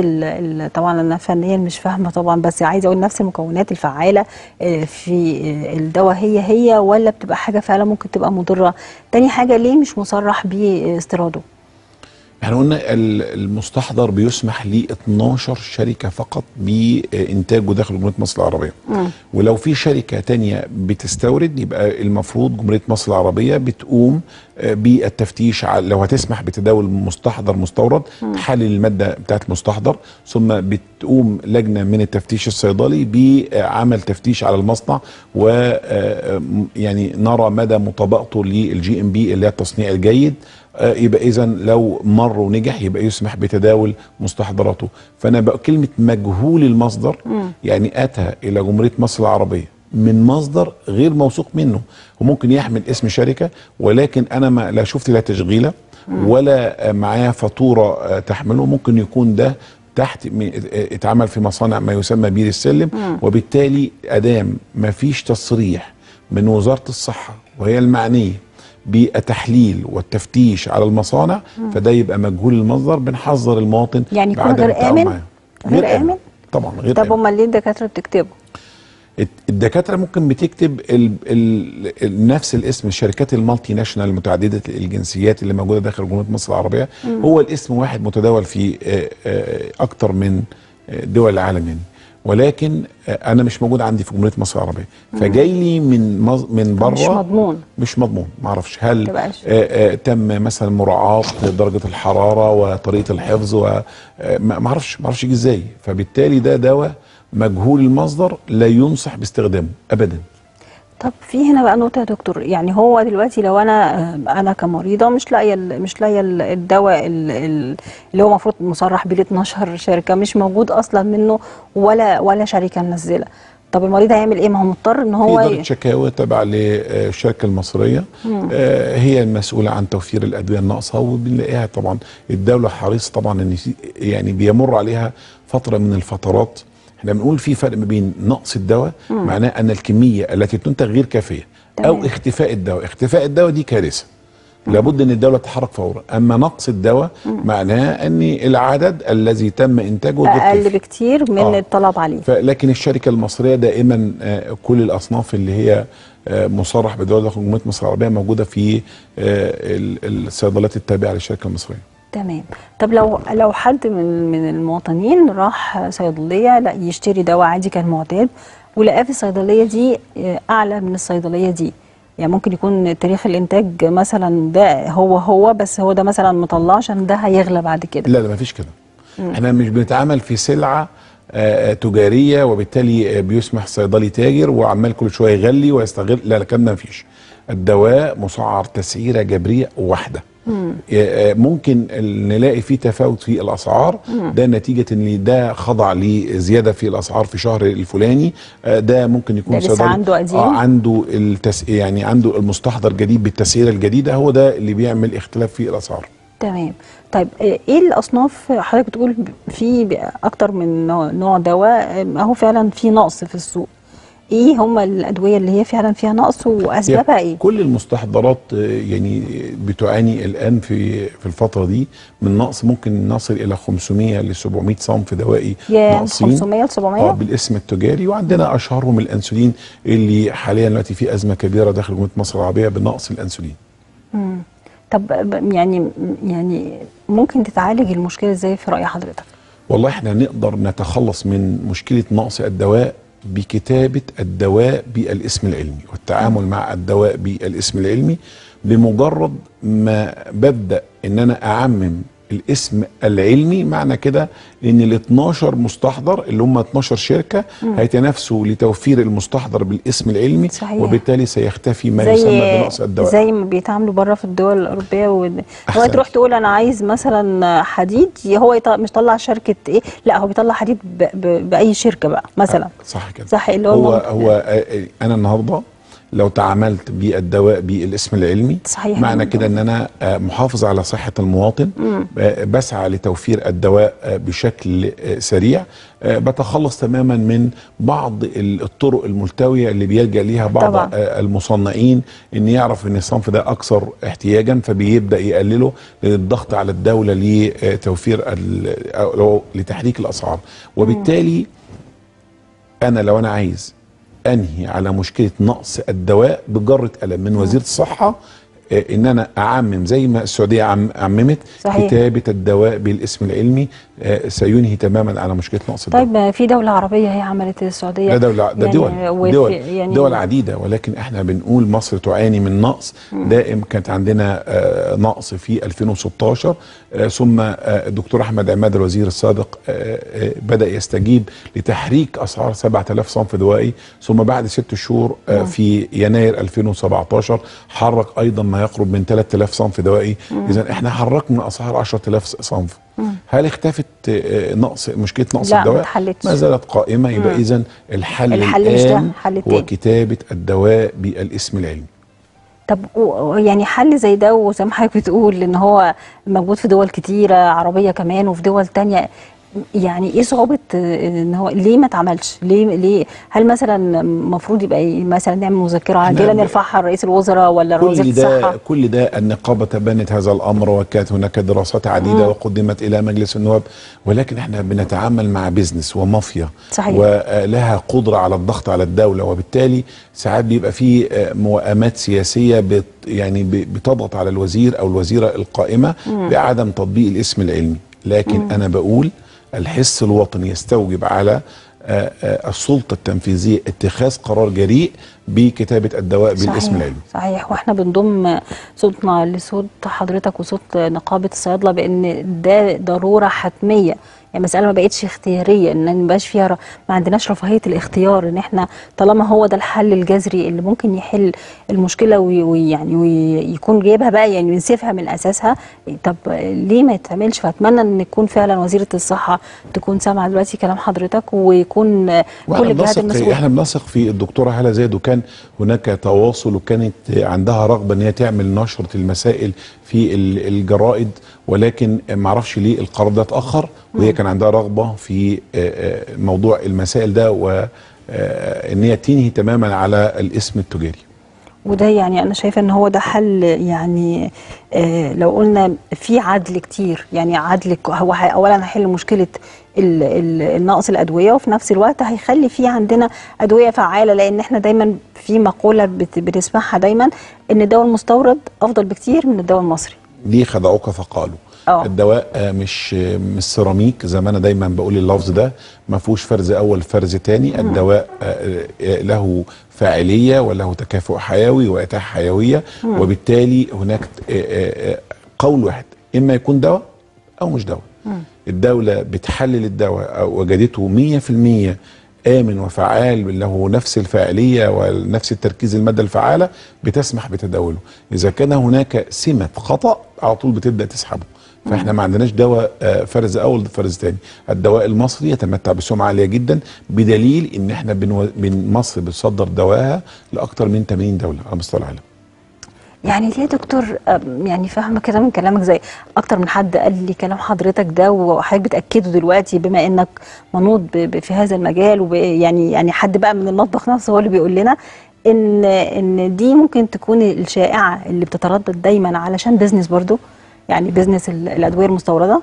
طبعا أنا فنيا مش فاهمة طبعا بس عايزة أقول نفس المكونات الفعالة آه، في آه، الدواء هي هي ولا بتبقى حاجة فعلا ممكن تبقى مضرة. تاني حاجة ليه مش مصرح باستيراده إحنا قلنا ال- المستحضر بيسمح ل 12 شركة فقط بانتاجه داخل جمهورية مصر العربية. ولو في شركة تانية بتستورد يبقى المفروض جمهورية مصر العربية بتقوم آه، بالتفتيش على لو هتسمح بتداول مستحضر مستورد مم. تحلل المادة بتاعت المستحضر ثم بتقوم لجنة من التفتيش الصيدلي بعمل تفتيش على المصنع و آه، م- يعني نرى مدى مطابقته لل GMP اللي هي التصنيع الجيد. آه، يبقى إذا لو مر ونجح يبقى يسمح بتداول مستحضراته فأنا بقى كلمة مجهول المصدر مم. يعني أتى إلى جمهورية مصر العربية من مصدر غير موثوق منه وممكن يحمل اسم شركة ولكن أنا ما لا شفت لا تشغيلة. ولا آه، معاه فاتورة آه، تحمله ممكن يكون ده تحت آه، اتعمل في مصانع ما يسمى بير السلم مم. وبالتالي أدام ما فيش تصريح من وزارة الصحة وهي المعنية بالتحليل والتفتيش على المصانع مم. فده يبقى مجهول المصدر بنحذر المواطن يعني يكون غير آمن؟ معاه. غير آمن؟ طبعا غير طب أمال ليه الدكاترة بتكتبه الدكاترة ممكن بتكتب ال ال ال نفس الاسم الشركات المالتي ناشونال متعددة الجنسيات اللي موجودة داخل جمهورية مصر العربية مم. هو الاسم واحد متداول في أكتر من دول العالم يعني ولكن أنا مش موجود عندي في جمهورية مصر العربية. فجاي لي من مز- من بره مش مضمون. مش مضمون ما أعرفش. هل. آه، آه، تم مثلا مراعاة درجه الحرارة وطريقة الحفظ وما ما أعرفش ما أعرفش إزاي. فبالتالي ده دواء مجهول المصدر لا ينصح باستخدامه ابدا. طب في هنا بقى نقطة يا دكتور يعني هو دلوقتي لو أنا أنا كمريضة مش لاقية ال- مش لاقية ال- الدواء ال- ال- اللي هو المفروض مصرح بيه 12 شركة مش موجود أصلا منه ولا ولا شركة منزلة. طب المريض هيعمل إيه؟ ما هو مضطر إن في هو إدارة شكاوى تابعة للشركة المصرية. مم. آه، هي المسؤولة عن توفير الأدوية الناقصة وبنلاقيها طبعا. الدولة حريصة طبعا إن في- يعني بيمر عليها فترة من الفترات. إحنا بنقول في فرق ما بين نقص الدواء مم. معناه أن الكمية التي تنتج غير كافية أو تمام. اختفاء الدواء اختفاء الدواء دي كارثة لابد إن الدولة تتحرك فورا أما نقص الدواء معناه إن العدد الذي تم إنتاجه أقل. بكتير من آه. الطلب عليه فلكن الشركة المصرية دائما آه، كل الأصناف اللي هي آه، مصرح بدولة جمهوريه مصر العربية موجودة في آه، ال- الصيدليات التابعة للشركة المصرية تمام. طب لو لو حد من من المواطنين راح صيدلية لا يشتري دواء عادي كان معتاد ولقاه في الصيدلية دي آه، أعلى من الصيدلية دي يعني ممكن يكون تاريخ الإنتاج مثلا ده هو هو بس هو ده مثلا مطلع عشان ده هيغلى بعد كده. لا لا مفيش كده. إحنا مش بنتعامل في سلعة آه، آه، تجارية وبالتالي بيسمح صيدلي تاجر وعمال كل شوية يغلي ويستغل لا لا الكلام ده مفيش. الدواء مسعر تسعيرة جبرية واحدة. ممكن ال- نلاقي فيه تفاوت في الأسعار. ده نتيجة إن ده خضع لزيادة في الأسعار في شهر الفلاني. آه، ده ممكن يكون ده لسه عنده قديم؟ آه عنده التس... يعني عنده المستحضر جديد بالتسعيرة الجديدة. هو ده اللي بيعمل اختلاف في الأسعار. تمام. طيب آه، إيه الأصناف حضرتك بتقول في أكتر من نوع- دواء؟ آه، أهو فعلا في نقص في السوق. إيه هم الأدوية اللي هي فعلا فيها نقص وأسبابها إيه؟ كل المستحضرات آه، يعني بتعاني الآن في في الفترة دي من نقص ممكن نصل إلى 500 ل 700 صنف دوائي ناقصين. 500 ل 700 آه بالاسم التجاري. وعندنا أشهرهم الأنسولين اللي حاليا دلوقتي في أزمة كبيرة داخل جمهورية مصر العربية بنقص الأنسولين. مم. طب يعني يعني ممكن تتعالج المشكلة إزاي في رأي حضرتك؟ والله إحنا نقدر نتخلص من مشكلة نقص الدواء بكتابة الدواء بالاسم العلمي والتعامل مع الدواء بالاسم العلمي بمجرد ما ببدا إن أنا أعمم الاسم العلمي معنى كده إن ال 12 مستحضر اللي هم 12 شركة مم. هيتنافسوا لتوفير المستحضر بالاسم العلمي صحيح. وبالتالي سيختفي ما يسمى بنقص الدواء زي ما بيتعاملوا بره في الدول الأوروبية و... هو. تروح تقول أنا عايز مثلا حديد هو يط... مش طلع شركة إيه لا هو بيطلع حديد ب... ب... بأي شركة بقى مثلا صح كده صح اللي هو, هو. هو أنا النهارده لو تعاملت بالدواء بالاسم العلمي صحيح. معنى كده إن أنا آه، محافظ على صحة المواطن مم. آه، بسعى لتوفير الدواء آه، بشكل سريع بتخلص تماما من بعض ال- الطرق الملتوية اللي بيلجأ ليها بعض طبعا. المصنعين إن يعرف إن الصنف ده أكثر احتياجا فبيبدأ يقلله للضغط على الدولة لتوفير لتحريك الأسعار وبالتالي أنا لو أنا عايز أنهي على مشكلة نقص الدواء بجرة قلم من وزير الصحة آه، إن أنا أعمم زي ما السعودية عم عممت. كتابة الدواء بالاسم العلمي. سينهي تماما على مشكلة نقص الدواء طيب في دولة عربية هي عملت السعودية ده دولة ده يعني دول وفي- دول يعني دول عديدة ولكن إحنا بنقول مصر تعاني من نقص. دائم كانت عندنا آه، نقص في 2016 آه، ثم آه، الدكتور أحمد عماد الوزير السابق آه، آه، بدأ يستجيب لتحريك أسعار 7000 صنف دوائي ثم بعد ست شهور آه،. في يناير 2017 حرك أيضا ما يقرب من 3000 صنف دوائي. اذا إحنا حركنا أسعار 10000 صنف. هل اختفت آه، نقص مشكلة نقص لا، الدواء اتحلتش. ما زالت قائمة يبقى. اذا الحل, الحل مش ده، حل هو. كتابة الدواء بالاسم العلمي طب يعني حل زي ده وزي ما حضرتك بتقول إن هو موجود في دول كتيرة عربية كمان وفي دول تانية يعني إيه صعوبة آه، إن هو ليه ما اتعملش؟ ليه ليه هل مثلا المفروض يبقى ي- مثلا نعمل مذكرة عاجله نرفعها لرئيس الوزراء ولا كل وزيره ده الصحة؟ كل ده النقابة تبنت هذا الأمر وكانت هناك دراسات عديدة مم. وقدمت إلى مجلس النواب ولكن إحنا بنتعامل مع بيزنس ومافيا صحيح. ولها قدرة على الضغط على الدولة وبالتالي ساعات بيبقى في آه، موائمات سياسية بت يعني بتضغط على الوزير أو الوزيرة القائمة مم. بعدم تطبيق الاسم العلمي لكن مم. أنا بقول الحس الوطني يستوجب على آه، آه، السلطة التنفيذية اتخاذ قرار جريء بكتابة الدواء بالاسم صحيح العلمي. صحيح. وإحنا بنضم صوتنا لصوت حضرتك وصوت نقابة الصيادلة بأن ده ضرورة حتمية. يعني مسألة ما بقتش اختيارية إن ما يبقاش فيها ر- ما عندناش رفاهية الاختيار إن إحنا طالما هو ده الحل الجذري اللي ممكن يحل المشكلة وي- ويعني ويكون جايبها بقى يعني ينسفها من أساسها طب ليه ما يتعملش؟ فأتمنى إن يكون فعلا وزيرة الصحة تكون سامعة دلوقتي كلام حضرتك ويكون كل الجهات بنثق المسؤولة. إحنا بنثق في الدكتورة هالة زايد وكان هناك تواصل وكانت عندها رغبة إن هي تعمل نشرة المسائل في ال- الجرائد ولكن ما أعرفش ليه القرار ده اتأخر وهي كان عندها رغبة في آه، آه، موضوع المسائل ده وان هي تنهي تماما على الاسم التجاري. وده يعني أنا شايفة إن هو ده حل يعني آه لو قلنا في عدل كتير يعني عدل هو اولا هيحل مشكلة النقص الأدوية وفي نفس الوقت هيخلي في عندنا أدوية فعالة لأن إحنا دايما في مقولة بنسمعها دايما إن الدواء المستورد أفضل بكتير من الدواء المصري. دي خدعوك فقالوا. آه. الدواء مش مش سيراميك زي ما أنا دايما بقول اللفظ ده ما فيهوش فرز أول فرز تاني. الدواء آه، آه، له فاعلية وله تكافؤ حيوي واتاحه حيوية. مم. وبالتالي هناك آه، قول واحد إما يكون دواء أو مش دواء. الدولة بتحلل الدواء أو وجدته 100% آمن وفعال له نفس الفاعلية ونفس التركيز المادة الفعالة بتسمح بتداوله. إذا كان هناك سمة خطأ على طول بتبدأ تسحبه. فإحنا ما عندناش دواء آه، فرز أول فرز تاني. الدواء المصري يتمتع بسمعة عالية جدا بدليل إن إحنا. من مصر بتصدر دواها لاكثر من 80 دولة على مستوى العالم. يعني ليه دكتور يعني فاهمة كده من كلامك زي أكتر من حد قال لي كلام حضرتك ده وحضرتك بتأكده دلوقتي بما إنك منوط في هذا المجال ويعني يعني حد بقى من المطبخ نفسه هو اللي بيقول لنا إن إن دي ممكن تكون الشائعة اللي بتتردد دايما علشان business برضو يعني business ال- الأدوية المستوردة.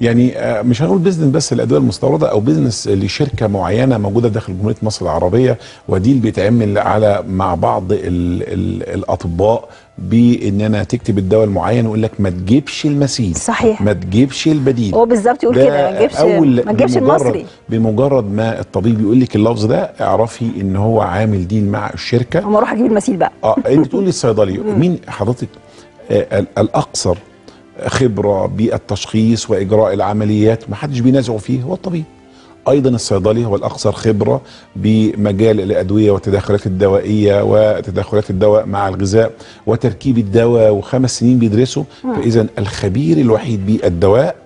يعني آه، مش هنقول business بس الادويه المستوردة أو business لشركة معينة موجودة داخل جمهورية مصر العربية و deal بيتعمل على مع بعض ال ال الأطباء بإن أنا تكتب الدواء المعين ويقول لك ما تجيبش المثيل صحيح. ما تجيبش البديل. هو بالظبط يقول ده كده ما تجيبش أول ما تجيبش بمجرد- المصري. بمجرد ما الطبيب يقول لك اللفظ ده اعرفي إن هو عامل ديل مع الشركة. أما أروح أجيب المثيل بقى. آه أنت تقولي (laughs) الصيدلي مين حضرتك؟ آه ال- الاكثر خبرة بالتشخيص وإجراء العمليات ما حدش بينازعه فيه هو الطبيب أيضا الصيدلي هو الاكثر خبرة بمجال الأدوية والتداخلات الدوائية وتداخلات الدواء مع الغذاء وتركيب الدواء وخمس سنين بيدرسه مم. فاذا الخبير الوحيد بالدواء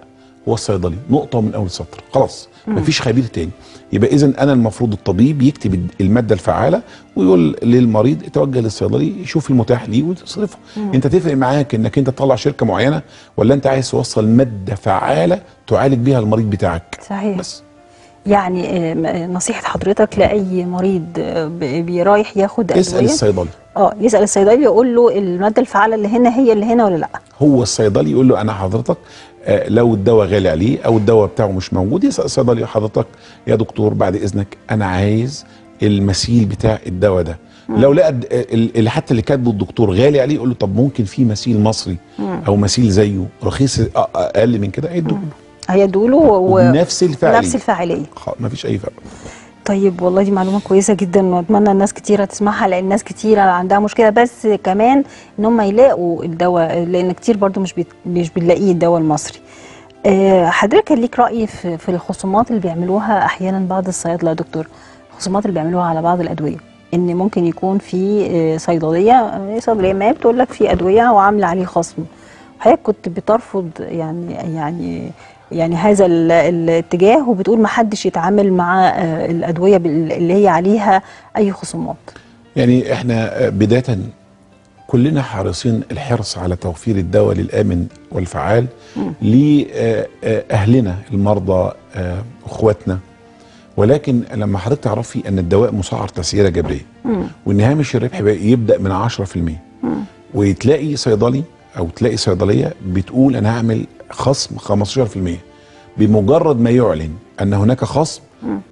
هو الصيدلي نقطة من أول سطر خلاص. مفيش خبير تاني. يبقى اذا أنا المفروض الطبيب يكتب المادة الفعالة ويقول للمريض توجه للصيدلي يشوف المتاح ليه وتصرفه مم. أنت تفرق معاك إنك أنت تطلع شركة معينة ولا أنت عايز توصل مادة فعالة تعالج بيها المريض بتاعك؟ صحيح. بس. يعني آم، آه، نصيحة حضرتك لأي مريض آه، بيرايح ياخد اسأل ادويه الصيدلي. آه يسأل الصيدلي يقول له المادة الفعالة اللي هنا هي اللي هنا ولا لأ. هو الصيدلي يقول له أنا حضرتك آه، لو الدواء غالي عليه أو الدواء بتاعه مش موجود يسأل الصيدلي حضرتك يا دكتور بعد إذنك أنا عايز المثيل بتاع الدواء ده. مم. لو لقى ال- اللي حتى اللي كاتبه الدكتور غالي عليه يقول له طب ممكن في مثيل مصري مم. أو مثيل زيه رخيص أ- أقل من كده؟ هيدوه هيدوا له و... وبنفس الفعاليه نفس الفعاليه ما فيش أي فرق. طيب والله دي معلومة كويسة جدا واتمنى الناس كتيرة تسمعها لأن ناس كتيرة عندها مشكلة بس كمان إن هم يلاقوا الدواء لأن كتير برضو مش. مش بنلاقيه الدواء المصري آه، حضرتك ليك رأي في, في الخصومات اللي بيعملوها أحيانا بعض الصيادلة يا دكتور الخصومات اللي بيعملوها على بعض الأدوية إن ممكن يكون في آه، صيدلية آه، صيدليه ما بتقول لك في أدوية وعاملة عليه خصم حضرتك كنت بترفض يعني يعني يعني هذا ال- الاتجاه وبتقول ما حدش يتعامل مع آه، الأدوية اللي هي عليها أي خصومات. يعني إحنا بداية كلنا حريصين الحرص على توفير الدواء للآمن والفعال. لاهلنا المرضى آه، أخواتنا. ولكن لما حضرتك تعرفي أن الدواء مسعر تسعيرة جبريه وان هامش الربح يبدأ من 10% وتلاقي صيدلي أو تلاقي صيدلية بتقول أنا هعمل خصم 15% بمجرد ما يعلن أن هناك خصم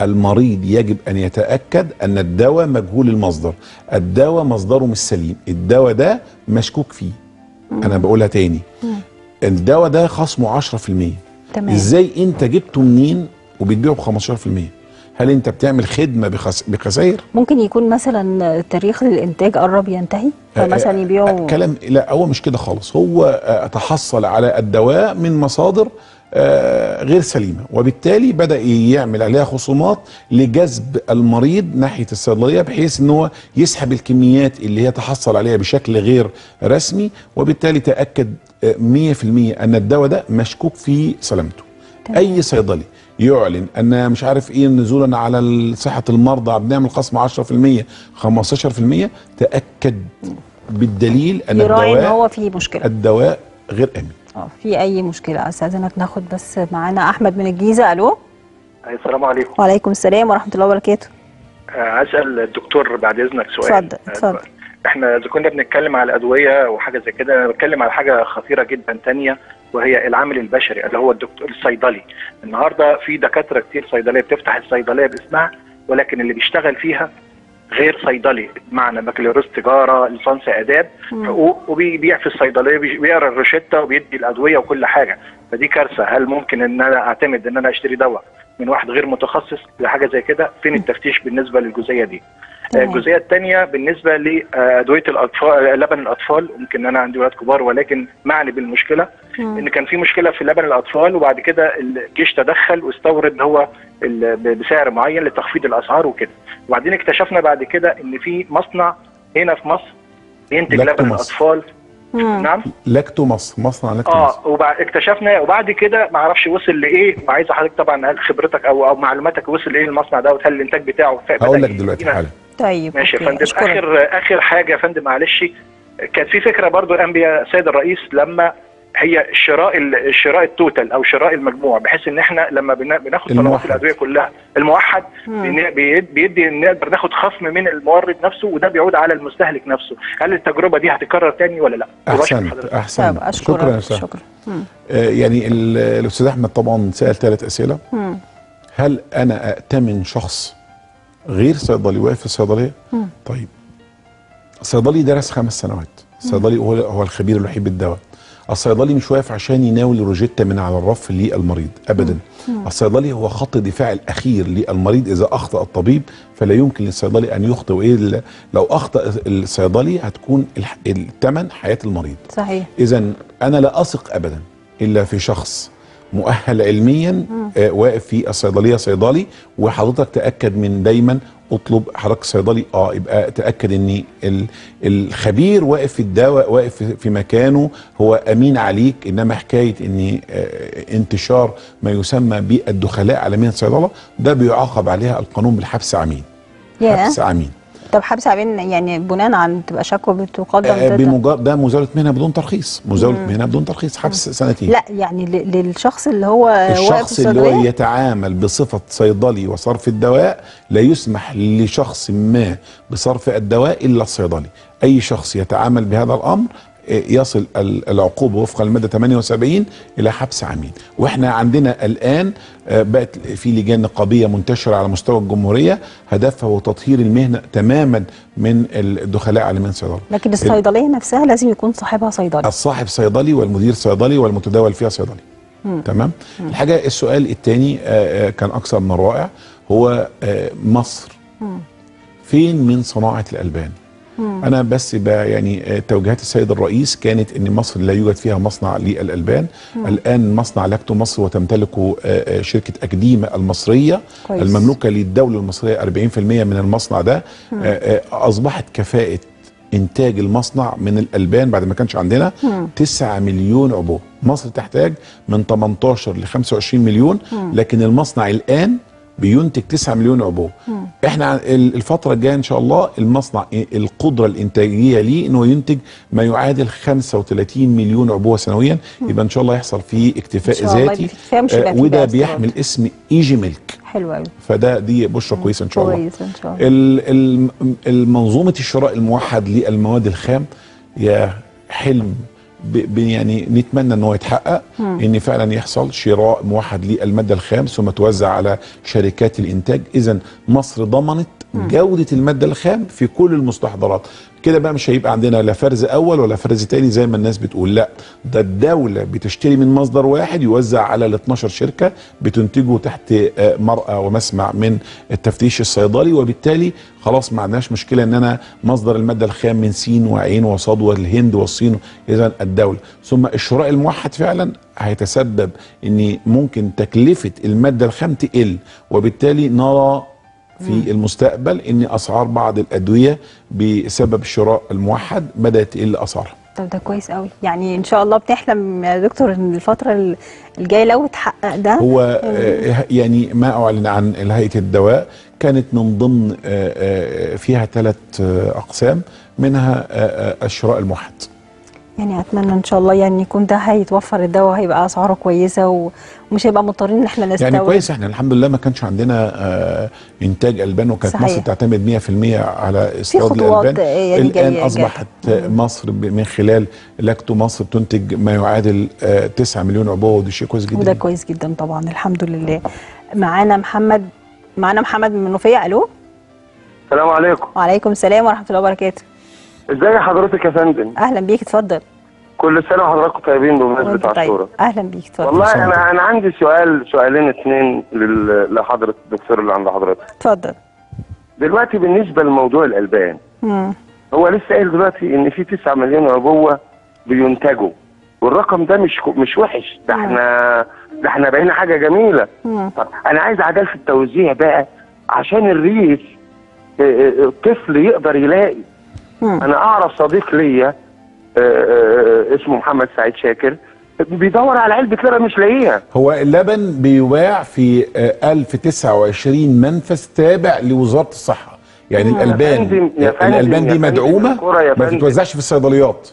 المريض يجب أن يتأكد أن الدواء مجهول المصدر. الدواء مصدره مش سليم. الدواء ده مشكوك فيه. أنا بقولها تاني. الدواء ده خصمه 10% تمام. إزاي أنت جبته منين وبتبيعه ب 15% هل انت بتعمل خدمة بخس... بخسائر؟ ممكن يكون مثلا تاريخ الانتاج قرب ينتهي فمثلا يبيعوا كلام لا هو مش كده خالص. هو آه، تحصل على الدواء من مصادر آه، غير سليمة وبالتالي بدأ يعمل عليها خصومات لجذب المريض ناحية الصيدلية بحيث إن هو يسحب الكميات اللي هي تحصل عليها بشكل غير رسمي وبالتالي تأكد آه، 100% أن الدواء ده مشكوك في سلامته. أي صيدلي يعلن أن مش عارف إيه نزولا على صحة المرضى بنعمل خصم 10% 15% تأكد بالدليل أن يراعي إن الدواء هو في مشكلة. الدواء غير آمن. آه في أي مشكلة؟ أستاذنك ناخد بس معانا أحمد من الجيزة. ألو؟ السلام عليكم. وعليكم السلام ورحمة الله وبركاته. آه، أسأل الدكتور بعد إذنك سؤال. اتفضل اتفضل. آه، إحنا إذا كنا بنتكلم على الأدوية وحاجة زي كده أنا بتكلم على حاجة خطيرة جدا تانية. وهي العامل البشري اللي هو الدكتور الصيدلي. النهارده في دكاترة كتير صيدلية بتفتح الصيدلية باسمها ولكن اللي بيشتغل فيها غير صيدلي بمعنى بكالوريوس تجارة ليسانس آداب حقوق وبيبيع في الصيدلية بي- بيقرأ الروشتة وبيدي الأدوية وكل حاجة. فدي كارثة. هل ممكن إن أنا أعتمد إن أنا أشتري دواء من واحد غير متخصص لحاجة زي كده؟ فين التفتيش بالنسبة للجزئية دي؟ تمام. الجزئية الثانية بالنسبة لادويه الأطفال لبن الأطفال. يمكن أنا عندي ولاد كبار ولكن معني بالمشكلة إن كان في مشكلة في لبن الأطفال وبعد كده الجيش تدخل واستورد هو بسعر معين لتخفيض الأسعار وكده. وبعدين اكتشفنا بعد كده إن في مصنع هنا في مصر بينتج لبن مصر. الاطفال نعم. لاكتو مصر مصنع لاكتو مصر. آه وبعد اكتشفنا وبعد كده ما أعرفش وصل لإيه. وعايز حضرتك طبعا هل خبرتك أو أو معلوماتك وصل لايه المصنع ده وهل الإنتاج بتاعه هقول لك دلوقتي حالا. طيب ماشي يا فندم. اخر آخر حاجة يا فندم معلش. كانت في فكرة برضو بيها السيد الرئيس لما هي شراء ال- الشراء ال total أو شراء المجموع بحيث إن إحنا لما بنا- بناخد طلبات الموحد. الأدوية كلها الموحد بيدي نقدر ناخد خصم من المورد نفسه وده بيعود على المستهلك نفسه. هل التجربة دي هتتكرر تاني ولا لأ؟ أحسنت طيب أحسنت. أشكرك شكرا. شكرا. آه، يعني ال- الأستاذ أحمد طبعا سأل ثلاث أسئلة. مم. هل أنا ائتمن شخص غير صيدلي؟ واقف في الصيدلية. طيب. الصيدلي درس خمس سنوات. الصيدلي هو هو الخبير الوحيد بالدواء. الصيدلي مش واقف عشان يناول روجيتا من على الرف للمريض ابدا. الصيدلي هو خط الدفاع الأخير للمريض إذا أخطأ الطبيب فلا يمكن للصيدلي أن يخطئ. وإيه لو أخطأ الصيدلي هتكون الثمن حياة المريض. صحيح. اذا أنا لا أثق ابدا إلا في شخص مؤهل علميا آه واقف في الصيدلية صيدلي وحضرتك تأكد من دايما اطلب حضرتك صيدلي. آه يبقى تأكد إن ال- الخبير واقف في الدواء واقف في- مكانه. هو أمين عليك إنما حكاية إن آه انتشار ما يسمى بالدخلاء على مهنة الصيدلة ده بيعاقب عليها القانون بالحبس عميد. ياه. حبس عميد. طب حبس عبين يعني بناء عن تبقى شكوى بتقدم آه، بمجرد ده مزاوله مهنة بدون ترخيص مزاولة مم. مهنة بدون ترخيص حبس سنتين. لا يعني للشخص اللي هو الشخص اللي هو يتعامل بصفة صيدلي وصرف الدواء لا يسمح لشخص ما بصرف الدواء إلا الصيدلي. أي شخص يتعامل بهذا الأمر آه، يصل ال- العقوبة وفق المادة 78 إلى حبس عميد. وإحنا عندنا الآن آه، بقت في لجان نقابية منتشرة على مستوى الجمهورية هدفها هو تطهير المهنة تماما من الدخلاء على مهنة الصيدلة لكن الصيدلية نفسها لازم يكون صاحبها صيدلي. الصاحب صيدلي والمدير صيدلي والمتداول فيها صيدلي. مم. تمام؟ الحاجة السؤال الثاني كان أكثر من رائع هو آه، مصر. مم. فين من صناعة الألبان؟ مم. أنا بس يعني آه، توجيهات السيد الرئيس كانت إن مصر لا يوجد فيها مصنع للألبان مم. الآن مصنع لاكتو مصر وتمتلكه آه، آه، شركة اكديمه المصرية كويس. المملوكة للدولة المصرية 40% من المصنع ده مم. أصبحت كفاءة إنتاج المصنع من الألبان بعد ما كانش عندنا مم. 9 مليون عبوه مصر تحتاج من 18 ل 25 مليون مم. لكن المصنع الآن بينتج 9 مليون عبوه مم. إحنا الفترة الجاية إن شاء الله المصنع ي- القدرة الإنتاجية ليه إنه ينتج ما يعادل 35 مليون عبوة سنويا. مم. يبقى إن شاء الله يحصل فيه اكتفاء إن شاء الله ذاتي. آه، وده. بيحمل اسم إيجي ميلك. حلو قوي فده دي بشرى كويسة إن شاء الله. كويس إن شاء الله. ال- ال- المنظومه الشراء الموحد للمواد الخام يا حلم يعني نتمنى ان هو يتحقق. إن فعلا يحصل شراء موحد للمادة الخام ثم توزع على شركات الإنتاج اذا مصر ضمنت. جودة المادة الخام في كل المستحضرات كده بقى مش هيبقى عندنا لا فرز أول ولا فرز تاني زي ما الناس بتقول لا ده الدولة بتشتري من مصدر واحد يوزع على ال 12 شركة بتنتجه تحت آه، مرأى ومسمع من التفتيش الصيدلي وبالتالي خلاص ما عندناش مشكلة إن أنا مصدر المادة الخام من سين وعين وصاد والهند والصين إذا الدولة. ثم الشراء الموحد فعلا هيتسبب إن ممكن تكلفة المادة الخام تقل وبالتالي نرى في المستقبل إن أسعار بعض الأدوية بسبب الشراء الموحد بدأت تقل أسعارها. طب ده كويس قوي. يعني إن شاء الله بنحلم يا دكتور إن الفترة ال- الجاية لو اتحقق ده. هو آه، يعني ما أعلن عن هيئة الدواء. كانت من ضمن آه، فيها ثلاث أقسام منها الشراء الموحد. يعني أتمنى إن شاء الله يعني يكون ده هيتوفر الدواء هيبقى أسعاره كويسة ومش هيبقى مضطرين إن إحنا نستورد. يعني كويس إحنا الحمد لله ما كانش عندنا آه إنتاج ألبان وكانت صحيح. مصر تعتمد 100% على استيراد خطوات، الألبان. آه، يعني الآن جاية- أصبحت آه، مصر من خلال لاكتو مصر تنتج ما يعادل آه 9 مليون عبوة وده شيء كويس وده جدا كويس جدا طبعا الحمد لله. معانا محمد معانا محمد من المنوفيه ألو؟ السلام عليكم. وعليكم السلام ورحمة الله وبركاته. ازي حضرتك يا فندم؟ أهلا بيك اتفضل. كل سنة وحضراتكم طيبين بمناسبة طيب. عاشوراء أهلا بيك اتفضل. والله أنا أنا عندي سؤال سؤالين اثنين لحضره الدكتور اللي عند حضرتك. اتفضل. دلوقتي بالنسبة لموضوع الألبان مم. هو لسه قايل دلوقتي إن في 9 مليون عبوة بينتجوا والرقم ده مش مش وحش. ده إحنا ده إحنا بقينا حاجة جميلة. مم. طب أنا عايز عداله التوزيع بقى عشان الريف آه، آه، الطفل يقدر يلاقي أنا أعرف صديق ليا آه، آه، اسمه محمد سعيد شاكر بيدور على علبة لبن مش لاقيها. هو اللبن بيباع في آه 1029 منفذ تابع لوزارة الصحة. يعني الألبان يا دي يا ما. بتتوزعش في الصيدليات.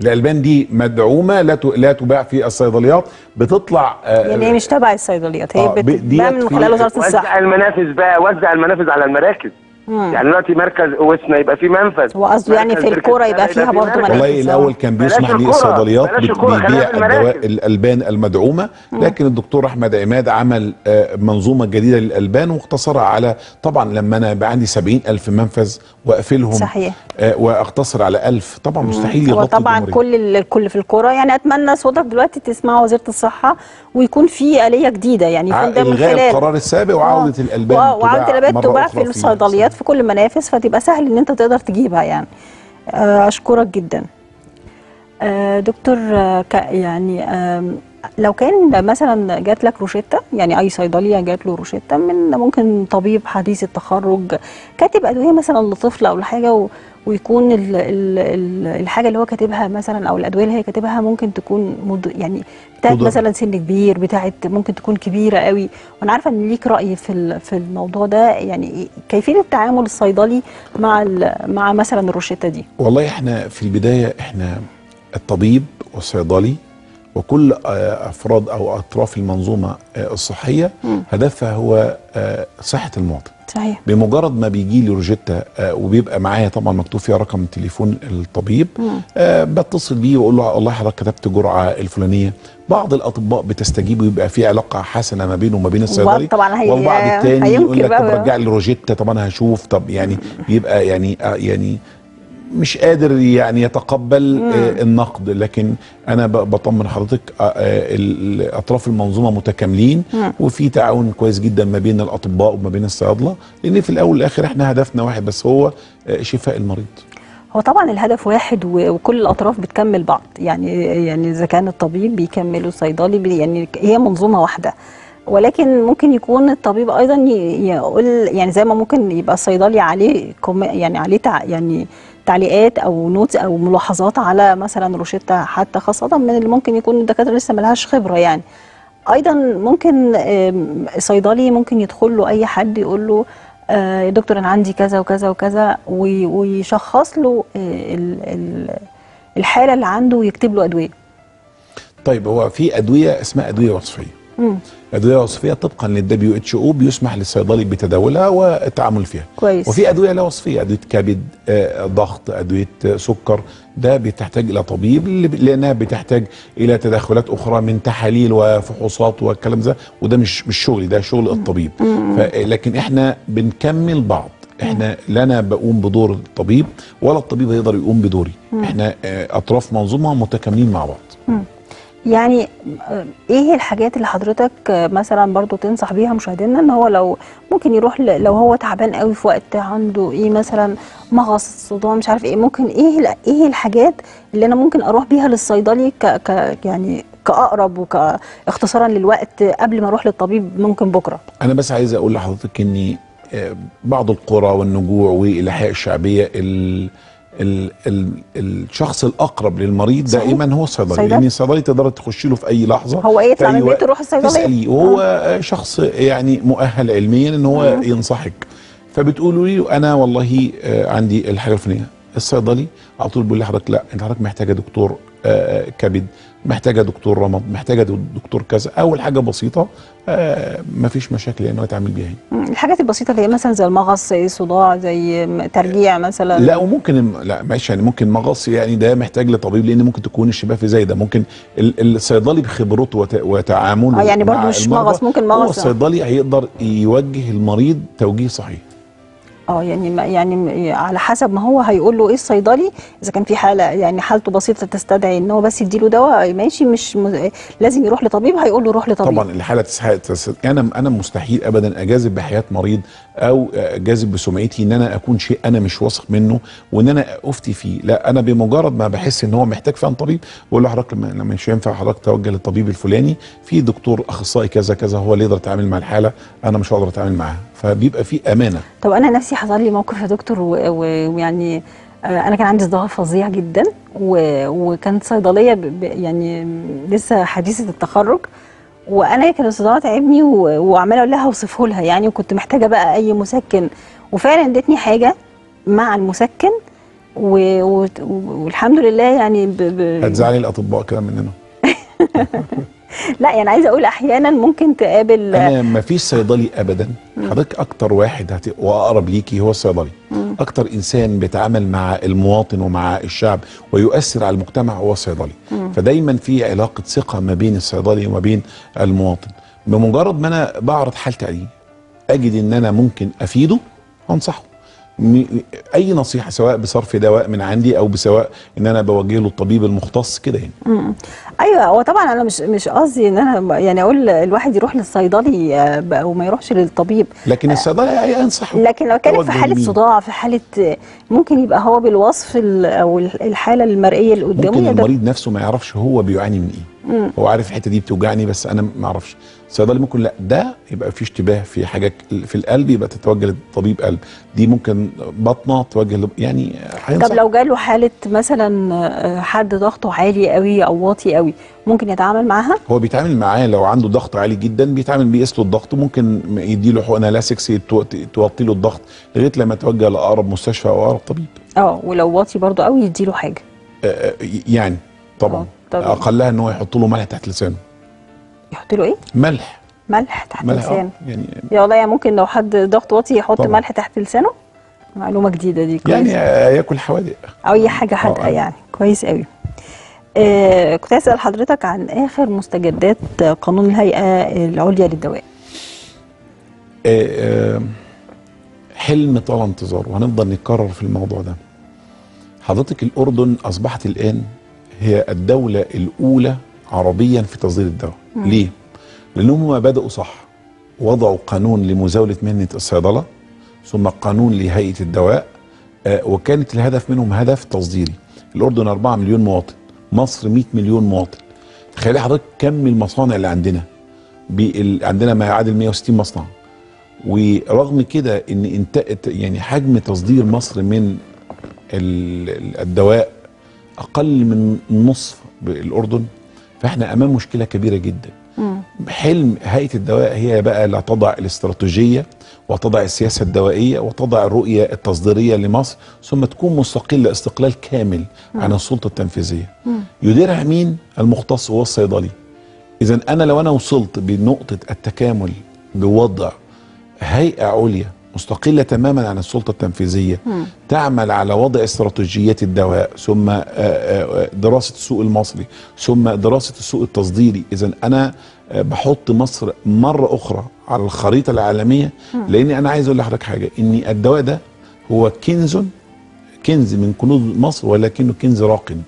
الألبان دي مدعومة لا ت- لا تباع في الصيدليات. بتطلع آه، يعني هي مش تبع الصيدليات هي آه، بتتباع من خلال وزارة الصحة. وزع المنافذ بقى وزع المنافذ على المراكز. مم. يعني دلوقتي مركز اوسنا يبقى فيه منفذ هو قصده يعني في بركة يبقى فيها فيه برضه. منافذ. والله الأول كان بيسمح للصيدليات بلاش بت- الكرة، خلينا بيبيع في المراكز. الدواء الألبان المدعومة لكن الدكتور أحمد عماد عمل آه، منظومة جديدة للألبان واقتصرها على طبعا لما أنا يبقى عندي 70 ألف منفذ وأقفلهم صحيح. آه، وأقتصر على 1000 طبعا مستحيل هو يغطي طبعا. كل ال- الكل في الكورة يعني أتمنى صوتك دلوقتي تسمع وزيره الصحة ويكون في آلية جديدة يعني يكون ده من إلغاء خلال القرار السابق وعودة الألبان و- وعودة الألبان تباع في الصيدليات في كل المنافذ فتبقى سهل إن أنت تقدر تجيبها يعني. آه، أشكرك جدا. آه، دكتور آه، يعني لو كان مثلا جات لك روشته يعني أي صيدلية جات له روشته من ممكن طبيب حديث التخرج كاتب أدوية مثلا لطفل أو لحاجة و ويكون ال ال ال الحاجة اللي هو كاتبها مثلا أو الأدوية اللي هي كاتبها ممكن تكون مض... يعني بتاعت. مثلا سن كبير بتاعت ممكن تكون كبيرة قوي وأنا عارفة إن ليك رأي في في الموضوع ده يعني كيفية التعامل الصيدلي مع مع مثلا الروشته دي والله إحنا في البداية إحنا الطبيب والصيدلي وكل آه، أفراد أو أطراف المنظومة آه، الصحية. هدفها هو آه، صحة المواطن. صحيح. بمجرد ما بيجي لي روجيتا وبيبقى معايا طبعا مكتوب فيها رقم تليفون الطبيب بتصل بيه وأقول له والله حضرتك كتبت جرعة الفلانية. بعض الأطباء بتستجيب ويبقى في علاقة حسنة ما بينه وما بين الصيدلي طبعا هي- والبعض هينكر يقول لك طب رجع لي روجيتا طب أنا هشوف طب يعني بيبقى يعني يعني مش قادر يعني يتقبل مم. آه النقد لكن أنا بطمن حضرتك آه، آه، اطراف المنظومة متكاملين مم. وفي تعاون كويس جدا ما بين الأطباء وما بين الصيادلة لأن في الأول والآخر إحنا هدفنا واحد بس هو شفاء المريض هو طبعا الهدف واحد وكل الأطراف بتكمل بعض يعني يعني إذا كان الطبيب بيكمل الصيدلي يعني هي منظومة واحدة ولكن ممكن يكون الطبيب أيضا يقول يعني زي ما ممكن يبقى الصيدلي عليه يعني عليه يعني تعليقات أو نوتس أو ملاحظات على مثلا روشتة حتى خاصة من اللي ممكن يكون الدكاترة لسه ملهاش خبرة يعني أيضا ممكن صيدلي ممكن يدخل له أي حد يقول له آه، يا دكتور أنا عندي كذا وكذا وكذا وي- ويشخص له آه، ال- ال- الحالة اللي عنده ويكتب له أدوية طيب هو في أدوية اسمها أدوية وصفية. أدوية وصفية طبقا لل WHO بيسمح للصيدلي بتداولها والتعامل فيها. كويس. وفي أدوية لا وصفية أدوية كبد آه، ضغط أدوية سكر. ده بتحتاج إلى طبيب لأنها بتحتاج إلى تدخلات أخرى من تحاليل وفحوصات والكلام ده وده مش مش شغلي ده شغل الطبيب. لكن إحنا بنكمل بعض. إحنا لا أنا بقوم بدور الطبيب ولا الطبيب هيقدر يقوم بدوري. إحنا آه، أطراف منظومة متكاملين مع بعض. يعني إيه الحاجات اللي حضرتك مثلا برضو تنصح بيها مشاهدينا إن هو لو ممكن يروح لو هو تعبان قوي في وقت عنده إيه مثلا مغص صداع مش عارف إيه ممكن إيه إيه الحاجات اللي أنا ممكن أروح بيها للصيدلي ك, ك يعني كأقرب وكاختصارا للوقت قبل ما أروح للطبيب ممكن بكرة؟ أنا بس عايز أقول لحضرتك ان آه، بعض القرى والنجوع والاحياء الشعبية ال ال ال الشخص الأقرب للمريض. دائما هو الصيدلي. صيدلي. لأن الصيدلي تقدر تخش له في أي لحظة. هو إيه يطلع من بيته يروح الصيدلية؟ تساليه وهو آه، شخص يعني مؤهل علميا إن هو مم. ينصحك. فبتقولوا لي أنا والله آه، عندي الحاجة الفلانية. الصيدلي على طول بيقول لحضرتك لا أنت حضرتك محتاجة دكتور آه، كبد. محتاجة دكتور رمد محتاجة دكتور كذا أول حاجة بسيطة آه، مفيش مشاكل إنه يتعامل بيها يعني. مم. الحاجات البسيطة اللي هي مثلا زي المغص زي صداع زي ترجيع مثلا لا وممكن لا معلش يعني ممكن مغص يعني ده محتاج لطبيب لأن ممكن تكون الشفاه في زايده ممكن ال- الصيدلي بخبرته وت- وتعامله آه، يعني برضو مع مش مغص، ممكن هو مغص. الصيدلي هيقدر يوجه المريض توجيه صحيح آه يعني ما- يعني على حسب ما هو هيقول له إيه الصيدلي إذا كان في حالة يعني حالته بسيطة تستدعي إن هو بس يديله دواء ماشي مش م... لازم يروح لطبيب هيقول له روح لطبيب. طبعا الحاله تسحق تس... أنا أنا مستحيل ابدا أجازف بحياة مريض أو اجازف بسمعتي إن أنا أكون شيء أنا مش واثق منه وإن أنا أفتي فيه. لا أنا بمجرد ما بحس إن هو محتاج فعلا طبيب بقول له حضرتك مش ينفع حضرتك توجه للطبيب الفلاني في دكتور أخصائي كذا كذا هو اللي يقدر يتعامل مع الحالة أنا مش هقدر أتعامل معاها. فبيبقى في أمانة. طب أنا نفسي حصل لي موقف يا دكتور ويعني آه، أنا كان عندي صداع فظيع جدا وكانت صيدلية يعني لسه حديثة التخرج. وأنا كان الصداع تعبني و- وعمالة أقول لها أوصفه لها يعني وكنت محتاجة بقى أي مسكن. وفعلا ادتني حاجة مع المسكن و... و... والحمد لله يعني ب... ب... هتزعلي الأطباء كده مننا. (laughs) (laughs) لا يعني عايزة أقول أحيانا ممكن تقابل أنا ما فيش صيدلي ابدا. حضرتك أكتر واحد هت... وأقرب ليكي هو الصيدلي. أكتر إنسان بيتعامل مع المواطن ومع الشعب ويؤثر على المجتمع هو الصيدلي. فدايما في علاقة ثقة ما بين الصيدلي وما بين المواطن. بمجرد ما أنا بعرض حالتي عليه أجد إن أنا ممكن أفيده أنصحه. اي نصيحة سواء بصرف دواء من عندي أو بسواء ان أنا بوجه له الطبيب المختص كده يعني. أيوه هو طبعا أنا مش مش قصدي ان أنا يعني أقول الواحد يروح للصيدلي آه، وما يروحش للطبيب لكن الصيدلي ينصحه لكن لو كانت في حالة لمين؟ صداع في حالة آه، ممكن يبقى هو بالوصف ال- أو ال- الحالة المرئية اللي قدامه ممكن المريض نفسه ما يعرفش هو بيعاني من إيه مم. هو عارف الحتة دي بتوجعني بس أنا ما أعرفش الصيدلي ممكن لا ده يبقى في اشتباه في حاجة في القلب يبقى تتوجه لطبيب قلب. دي ممكن بطنة توجه يعني هينصح طب لو جاله حالة مثلا آه، حد ضغطه عالي قوي أو واطي قوي ممكن يتعامل معاها؟ هو بيتعامل معاه لو عنده ضغط عالي جدا بيتعامل بيقيس له الضغط ممكن يدي له حقنة لاسكس تو- توطي له الضغط لغاية لما يتوجه لأقرب مستشفى أو أقرب طبيب. آه ولو واطي برضو قوي يديله حاجة. آه، آه، يعني طبعا. طبعاً. أقلها إن هو يحط له ملح تحت لسانه. يحط له إيه؟ ملح. ملح تحت ملح آه، لسانه. يعني يا والله ممكن لو حد ضغط واطي يحط طبعاً. ملح تحت لسانه؟ معلومة جديدة دي كويس. يعني آه، ياكل حوادق. أو أي حاجة حادقة آه. يعني. كويس قوي آه كنت أسأل حضرتك عن آخر مستجدات قانون الهيئة العليا للدواء. آه، آه، حلم طال انتظاره وهنفضل نتكرر في الموضوع ده. حضرتك الأردن أصبحت الآن هي الدولة الأولى عربيا في تصدير الدواء. ليه؟ لأنهم هم بدأوا صح. وضعوا قانون لمزاولة مهنة الصيدلة ثم قانون لهيئة الدواء آه، وكانت الهدف منهم هدف تصديري. الأردن 4 مليون مواطن مصر 100 مليون مواطن. تخيلي حضرتك كم المصانع اللي عندنا بال- عندنا ما يعادل 160 مصنع. ورغم كده إن انت يعني حجم تصدير مصر من ال- ال- الدواء أقل من نصف الاردن فاحنا امام مشكلة كبيرة جدا. حلم هيئة الدواء هي بقى اللي تضع الاستراتيجية وتضع السياسة الدوائية وتضع الرؤية التصديرية لمصر ثم تكون مستقله استقلال كامل عن السلطة التنفيذية. يديرها مين؟ المختص هو الصيدلي. اذا أنا لو أنا وصلت بنقطة التكامل بوضع هيئة عليا مستقلة تماما عن السلطة التنفيذية تعمل على وضع استراتيجيات الدواء ثم آه، آه، دراسة السوق المصري ثم دراسة السوق التصديري. اذا أنا آه، بحط مصر مرة أخرى على الخريطة العالمية مم. لأني أنا عايز أقول لحضرتك حاجة إن الدواء ده هو كنز كنز من كنوز مصر ولكنه كنز راقد.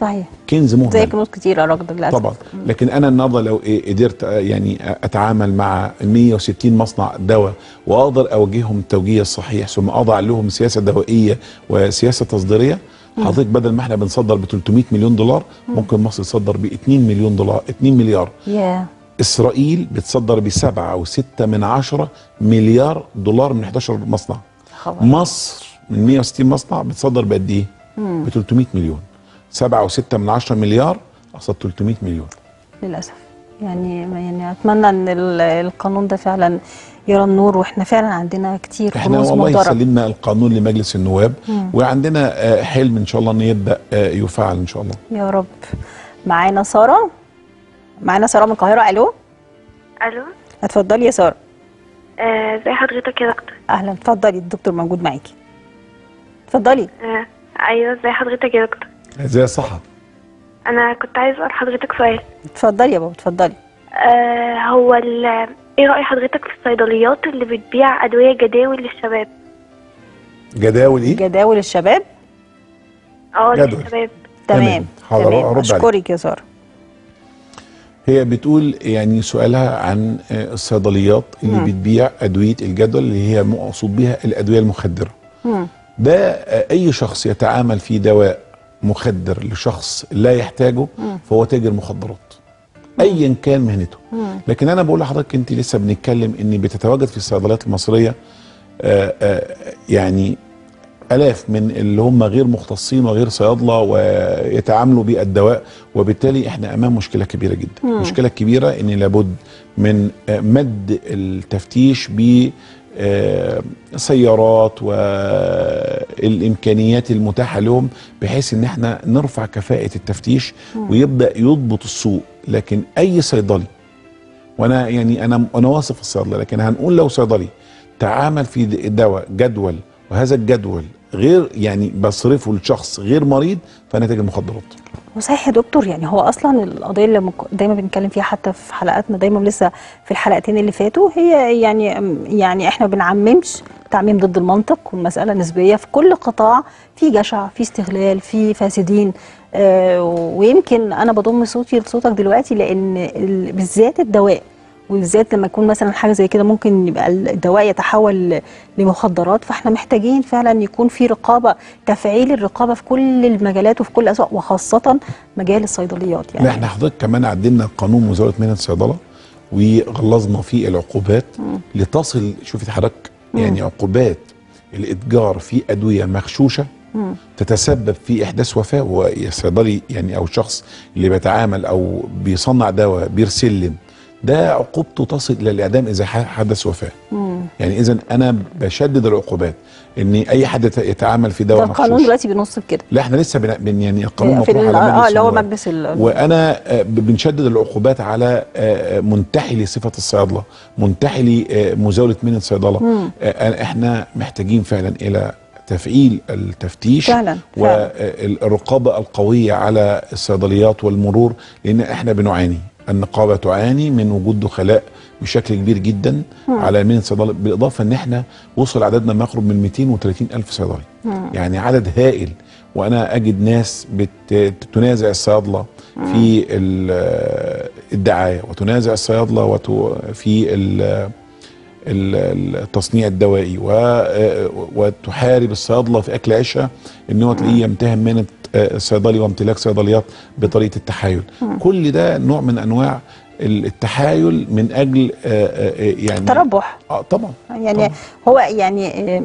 صحيح. كنز زي مهمل كنوز كتيره راكده للاسف طبعا. لكن أنا النهارده لو إيه قدرت آه، يعني أتعامل مع 160 مصنع دواء وأقدر أوجههم التوجيه الصحيح ثم أضع لهم سياسة دوائيه وسياسة تصديرية. حضرتك بدل ما إحنا بنصدر ب 300 مليون دولار مم. ممكن مصر تصدر ب 2 مليون دولار 2 مليار. يا إسرائيل بتصدر بسبعة أو ستة من عشرة مليار دولار من 11 مصنع. خبر. مصر من 160 مصنع بتصدر بقد إيه؟ ب 300 مليون. سبعة وستة من عشرة مليار قصاد 300 مليون. للأسف. يعني يعني أتمنى إن ال- القانون ده فعلا يرى النور وإحنا فعلا عندنا كتير إحنا والله مهدره سلمنا القانون لمجلس النواب مم. وعندنا آه، حلم إن شاء الله إن يبدأ آه، يفعل إن شاء الله. يا رب. معانا سارة؟ معانا سارة من القاهرة. ألو؟ ألو؟ اتفضلي يا سارة. آه، ازي حضرتك يا دكتور؟ أهلا. اتفضلي الدكتور موجود معاكي. اتفضلي. آه، أيوه ازي حضرتك يا دكتور؟ زي صحة أنا كنت عايز أسأل حضرتك سؤال. اتفضلي يا بابا اتفضلي. آه هو ال- إيه رأي حضرتك في الصيدليات اللي بتبيع أدوية جداول للشباب؟ جداول إيه؟ جداول الشباب؟ آه. للشباب. تمام. تمام أشكرك يا سارة. هي بتقول يعني سؤالها عن آه، الصيدليات اللي مم. بتبيع أدوية الجدول اللي هي مقصود بها الأدوية المخدرة. مم. ده آه، أي شخص يتعامل في دواء مخدر لشخص لا يحتاجه مم. فهو تاجر مخدرات ايا كان مهنته مم. لكن أنا بقول لحضرتك أنت لسه بنتكلم إن بتتواجد في الصيدليات المصرية آه، آه، يعني آلاف من اللي هم غير مختصين وغير صيادلة ويتعاملوا بالدواء وبالتالي إحنا أمام مشكلة كبيرة جدا مم. المشكلة الكبيره إن لابد من آه، مد التفتيش ب سيارات والإمكانيات المتاحة لهم بحيث إن إحنا نرفع كفاءة التفتيش. ويبدأ يضبط السوق لكن أي صيدلي وأنا يعني أنا أنا واثق في الصيدلة لكن هنقول لو صيدلي تعامل في د- دواء جدول وهذا الجدول غير يعني بصرفه لشخص غير مريض فانا تاجر مخدرات. وصحيح يا دكتور يعني هو أصلا القضية اللي دايما بنتكلم فيها حتى في حلقاتنا دايما لسه في الحلقتين اللي فاتوا هي يعني يعني إحنا بنعممش تعميم ضد المنطق والمسألة نسبية في كل قطاع في جشع في استغلال في فاسدين. آه ويمكن أنا بضم صوتي لصوتك دلوقتي لأن ال- بالذات الدواء وبالذات لما يكون مثلا حاجة زي كده ممكن يبقى الدواء يتحول لمخدرات فاحنا محتاجين فعلا يكون في رقابة تفعيل الرقابه في كل المجالات وفي كل الأسواق وخاصة مجال الصيدليات يعني إحنا حضرتك كمان عدلنا قانون مزاوله مهنة الصيدلة وغلظنا فيه العقوبات. لتصل شوفي حضرتك. يعني عقوبات الإتجار في أدوية مغشوشة. تتسبب في إحداث وفاة والصيدلي يعني أو الشخص اللي بيتعامل أو بيصنع دواء بيرسلم ده عقوبته تصل إلى الإعدام إذا حدث وفاة مم. يعني إذا أنا بشدد العقوبات إن أي حد يت- يتعامل في دواء القانون مغشوش دلوقتي بينص بكده لا إحنا لسه بن... يعني القانون في على آه اللي هو. مجلس وأنا آه، بنشدد العقوبات على آه، منتحلي صفه الصيادلة منتحلي آه، مزاولة مهنة الصيدله مم. آه، إحنا محتاجين فعلا إلى تفعيل التفتيش فعلا، فعلا. والرقابه القوية على الصيدليات والمرور لأن إحنا بنعاني النقابه تعاني من وجود دخلاء بشكل كبير جدا مم. على مهنة الصيدله بالإضافة إن إحنا وصل عددنا ما يقرب من 230 ألف صيدلي مم. يعني عدد هائل وأنا أجد ناس بتنازع الصيادلة في ال- الدعاية وتنازع الصيادلة في ال- ال- التصنيع الدوائي وتحارب الصيادلة في أكل عيشها إن هو تلاقيه يمتهن مهنة الصيدلي وامتلاك صيدليات بطريقة التحايل. كل ده نوع من أنواع التحايل من أجل آه، آه، يعني تربح. آه طبعا يعني هو يعني آه،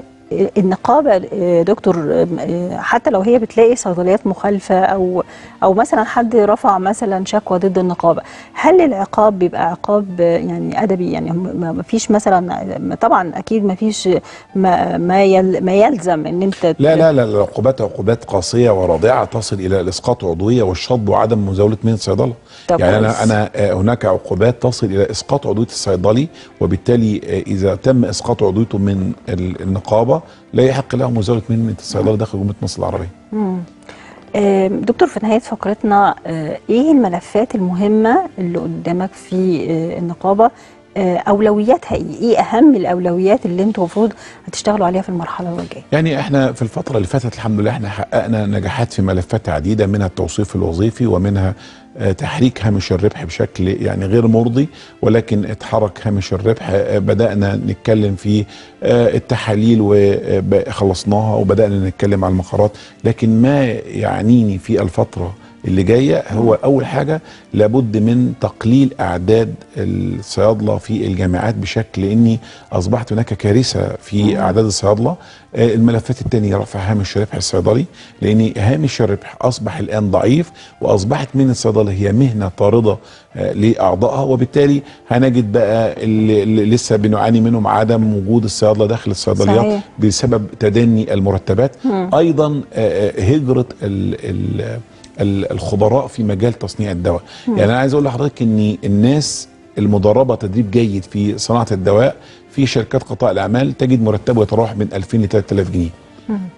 النقابه آه، دكتور آه، حتى لو هي بتلاقي صيدليات مخالفة أو أو مثلا حد رفع مثلا شكوى ضد النقابة هل العقاب بيبقى عقاب آه، يعني أدبي يعني ما فيش مثلا طبعا أكيد ما فيش ما ما يل- ما يلزم إن أنت لا لا لا العقوبات عقوبات قاسية ورادعه تصل إلى الاسقاط عضوية والشطب وعدم مزاولة مهنه الصيدلة يعني. أنا أنا هناك عقوبات تصل إلى إسقاط عضوية الصيدلي وبالتالي إذا تم إسقاط عضويته من ال- النقابة لا يحق له مزاوله مهنة الصيدله داخل جمهورية مصر العربية مم. آم، دكتور في نهاية فقرتنا آه، إيه الملفات المهمة اللي قدامك في آه، النقابة آه، أولوياتها إيه؟ إيه أهم الأولويات اللي أنتوا المفروض هتشتغلوا عليها في المرحلة اللي جاية؟ يعني إحنا في الفترة اللي فاتت الحمد لله إحنا حققنا نجاحات في ملفات عديدة منها التوصيف الوظيفي ومنها تحريك هامش الربح بشكل يعني غير مرضي ولكن اتحرك هامش الربح. آه، بدأنا نتكلم في آه، التحاليل وخلصناها وبدأنا نتكلم على المقرات لكن ما يعنيني في الفترة اللي جاية هو أول حاجة لابد من تقليل أعداد الصيادلة في الجامعات بشكل لاني أصبحت هناك كارثة في أعداد الصيادلة آه، الملفات الثانية رفع هامش الربح الصيدلي لأن هامش الربح أصبح الآن ضعيف وأصبحت من الصيدله هي مهنة طاردة آه، لأعضائها وبالتالي هنجد بقى اللي لسه بنعاني منهم عدم وجود الصيادلة داخل الصيدليات. بسبب تدني المرتبات. أيضا آه، هجرة ال ال- الخبراء في مجال تصنيع الدواء. مم. يعني أنا عايز أقول لحضرتك ان الناس المدربه تدريب جيد في صناعة الدواء في شركات قطاع الأعمال تجد مرتبه يتراوح من 2000 ل 3000 جنيه.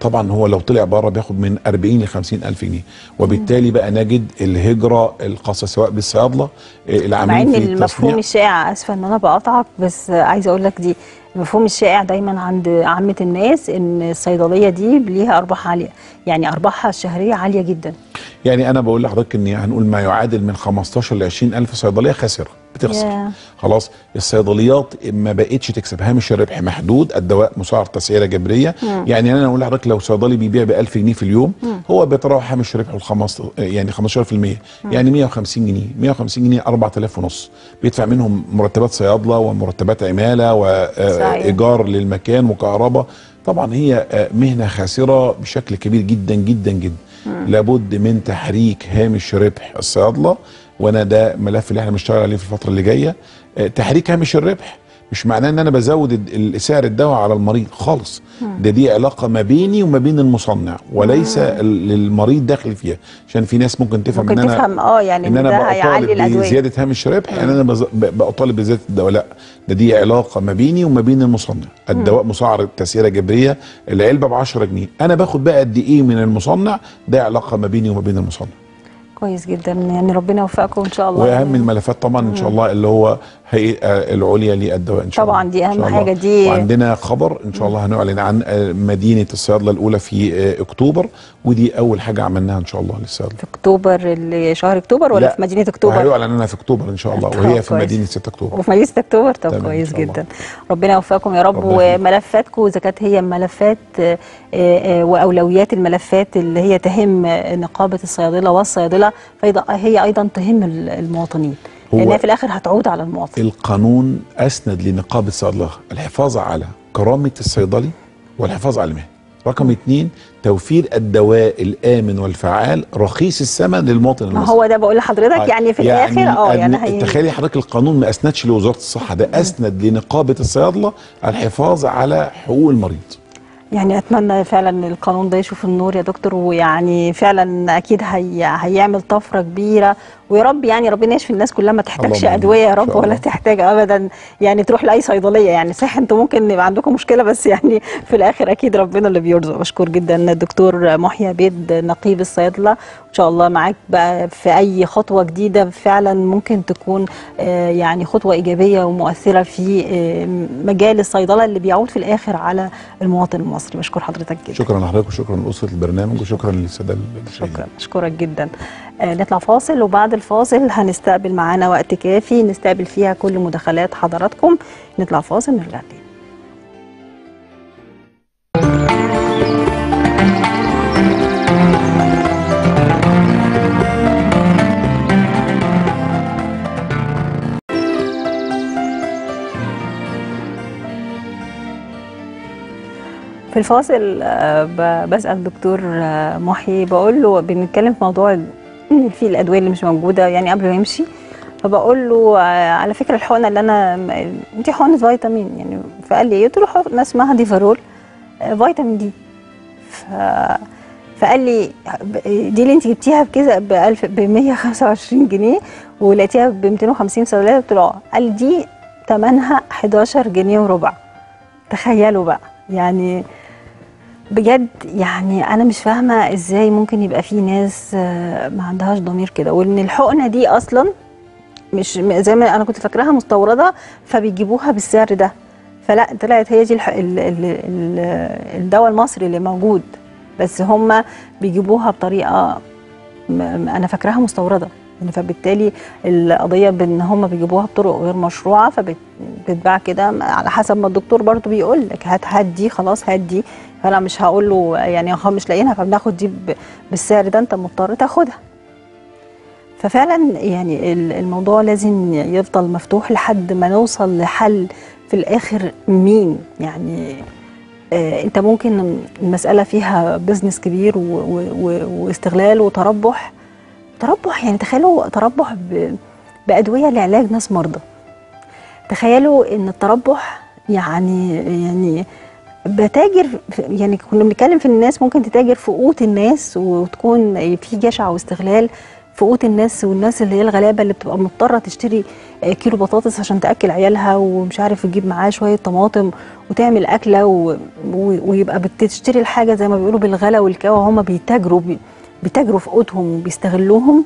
طبعا هو لو طلع بره بياخد من 40 ل 50 ألف جنيه. وبالتالي بقى نجد الهجرة الخاصة سواء بالصيادلة آه، مع العاملين في المفهوم التصنيع الشائع آسفة إن أنا بقطعك بس عايزه أقول لك دي المفهوم الشائع دايما عند عامة الناس إن الصيدلية دي ليها ارباح عالية يعني أرباحها الشهرية عالية جدا. يعني أنا بقول لحضرتك ان هنقول ما يعادل من 15 ل 20 ألف صيدلية خاسرة بتخسر. ياه. خلاص الصيدليات ما بقتش تكسب. هامش الربح محدود الدواء مسعر تسعيرة جبرية. مم. يعني أنا أقول لحضرتك لو صيدلي بيبيع ب 1000 جنيه في اليوم مم. هو بيتراوح هامش ربحه الخمس يعني 15% يعني 150 جنيه. 150 جنيه 4000 ونص. بيدفع منهم مرتبات صيادلة ومرتبات عمالة وايجار للمكان وكهرباء. طبعا هي آه، مهنة خاسرة بشكل كبير جدا جدا جدا. لابد من تحريك هامش ربح الصيادلة وأنا ده ملف اللي إحنا بنشتغل عليه في الفترة اللي جاية. آه، تحريك هامش الربح. مش معناه إن أنا بزود سعر الدواء على المريض خالص. ده دي علاقة ما بيني وما بين المصنع وليس للمريض داخل فيها. عشان في ناس ممكن تفهم ممكن إن أنا تفهم آه يعني إن إن أنا ده بطالب الأدوية. بزياده هامش ربح يعني أنا بطالب بزيادة الدواء. لا ده دي علاقة ما بيني وما بين المصنع. الدواء مسعر تسعيره جبرية العلبة ب 10 جنيه. أنا باخد بقى قد إيه من المصنع؟ ده علاقة ما بيني وما بين المصنع. كويس جدا يعني ربنا يوفقكم إن شاء الله. وأهم الملفات طبعا إن شاء الله اللي هو هيئة العليا للدواء إن شاء الله. طبعا دي أهم. حاجة دي وعندنا خبر إن شاء الله هنعلن عن مدينة الصيادلة الأولى في آه، أكتوبر. ودي أول حاجة عملناها إن شاء الله للصيادلة. أكتوبر اللي شهر أكتوبر ولا لا، في مدينة أكتوبر؟ وهيعلن عنها في أكتوبر إن شاء الله وهي في. مدينة 6 أكتوبر. وفي مدينة أكتوبر؟ طب كويس. جدا. ربنا يوفقكم يا رب. وملفاتكم اذا كانت هي ملفات آه، آه، وأولويات الملفات اللي هي تهم نقابة الصيادلة والصيادلة فايضا هي أيضا تهم ال- المواطنين. لأنها في الآخر هتعود على المواطن. القانون أسند لنقابه الصيادله الحفاظ على كرامة الصيدلي والحفاظ على المهنة. رقم اثنين توفير الدواء الآمن والفعال رخيص الثمن للمواطن ما المصري. هو ده بقول لحضرتك يعني في الآخر آه يعني هي تخيلي حضرتك القانون ما أسندش لوزارة الصحة ده أسند لنقابة الصيادله الحفاظ على حقوق المريض. يعني أتمنى فعلا القانون ده يشوف النور يا دكتور ويعني فعلا أكيد هي هيعمل طفرة كبيرة ويا رب يعني ربنا يشفي الناس كلها ما تحتاجش. أدوية يا رب ولا. تحتاج ابدا يعني تروح لأي صيدلية. يعني صح أنتوا ممكن يبقى عندكم مشكلة بس يعني في الآخر أكيد ربنا اللي بيرزق. بشكر جدا الدكتور محيى بيد نقيب الصيادلة. إن شاء الله معاك بقى في أي خطوة جديدة فعلا ممكن تكون آه، يعني خطوة إيجابية ومؤثرة في آه، مجال الصيدلة اللي بيعود في الآخر على المواطن المصري. بشكر حضرتك جدا. شكرا لحضرتك وشكرا لأسرة البرنامج وشكرا للسادة شكرا. اشكرك جدا. نطلع فاصل وبعد الفاصل هنستقبل معانا وقت كافي نستقبل فيها كل مداخلات حضراتكم. نطلع فاصل نرجع تاني. في الفاصل آه، بسأل دكتور آه، محيي بقول له بنتكلم في موضوع في الأدوية اللي مش موجودة يعني قبل ما يمشي. فبقول له آه، على فكرة الحقنة اللي أنا م- دي حقنة فيتامين يعني فقال لي إيه؟ قلت له حقنة اسمها ديفارول آه، فيتامين دي. ف... فقال لي دي اللي أنت جبتيها بكذا ب 1000 ب 125 جنيه ولقيتيها ب 250 صيدليه قلت له آه. قال دي ثمنها 11 جنيه وربع. تخيلوا بقى يعني بجد يعني أنا مش فاهمة إزاي ممكن يبقى في ناس آه، ما عندهاش ضمير كده. وإن الحقنة دي أصلا مش زي ما أنا كنت فاكراها مستوردة فبيجيبوها بالسعر ده. فلا طلعت هي دي. الدواء المصري اللي موجود. بس هم بيجيبوها بطريقة أنا فاكراها مستوردة. فبالتالي القضية بإن هم بيجيبوها بطرق غير مشروعة فبتتباع كده على حسب ما الدكتور برضو بيقول لك هات هات دي خلاص هات دي فأنا مش هقول له يعني مش لاقيينها فبناخد دي. بالسعر ده أنت مضطر تاخدها ففعلا يعني ال- الموضوع لازم يفضل مفتوح لحد ما نوصل لحل في الآخر مين يعني آه أنت ممكن المسألة فيها بزنس كبير واستغلال وتربح تربح يعني تخيلوا تربح بأدوية لعلاج ناس مرضى تخيلوا إن التربح يعني يعني بتاجر يعني كنا بنتكلم في الناس ممكن تتاجر في قوت الناس وتكون في جشع واستغلال في قوت الناس والناس اللي هي الغلابة اللي بتبقى مضطرة تشتري كيلو بطاطس عشان تأكل عيالها ومش عارف تجيب معاه شوية طماطم وتعمل أكلة. ويبقى بتشتري الحاجة زي ما بيقولوا بالغلا والكوى هم بيتاجروا بي... بيتاجروا في قوتهم وبيستغلوهم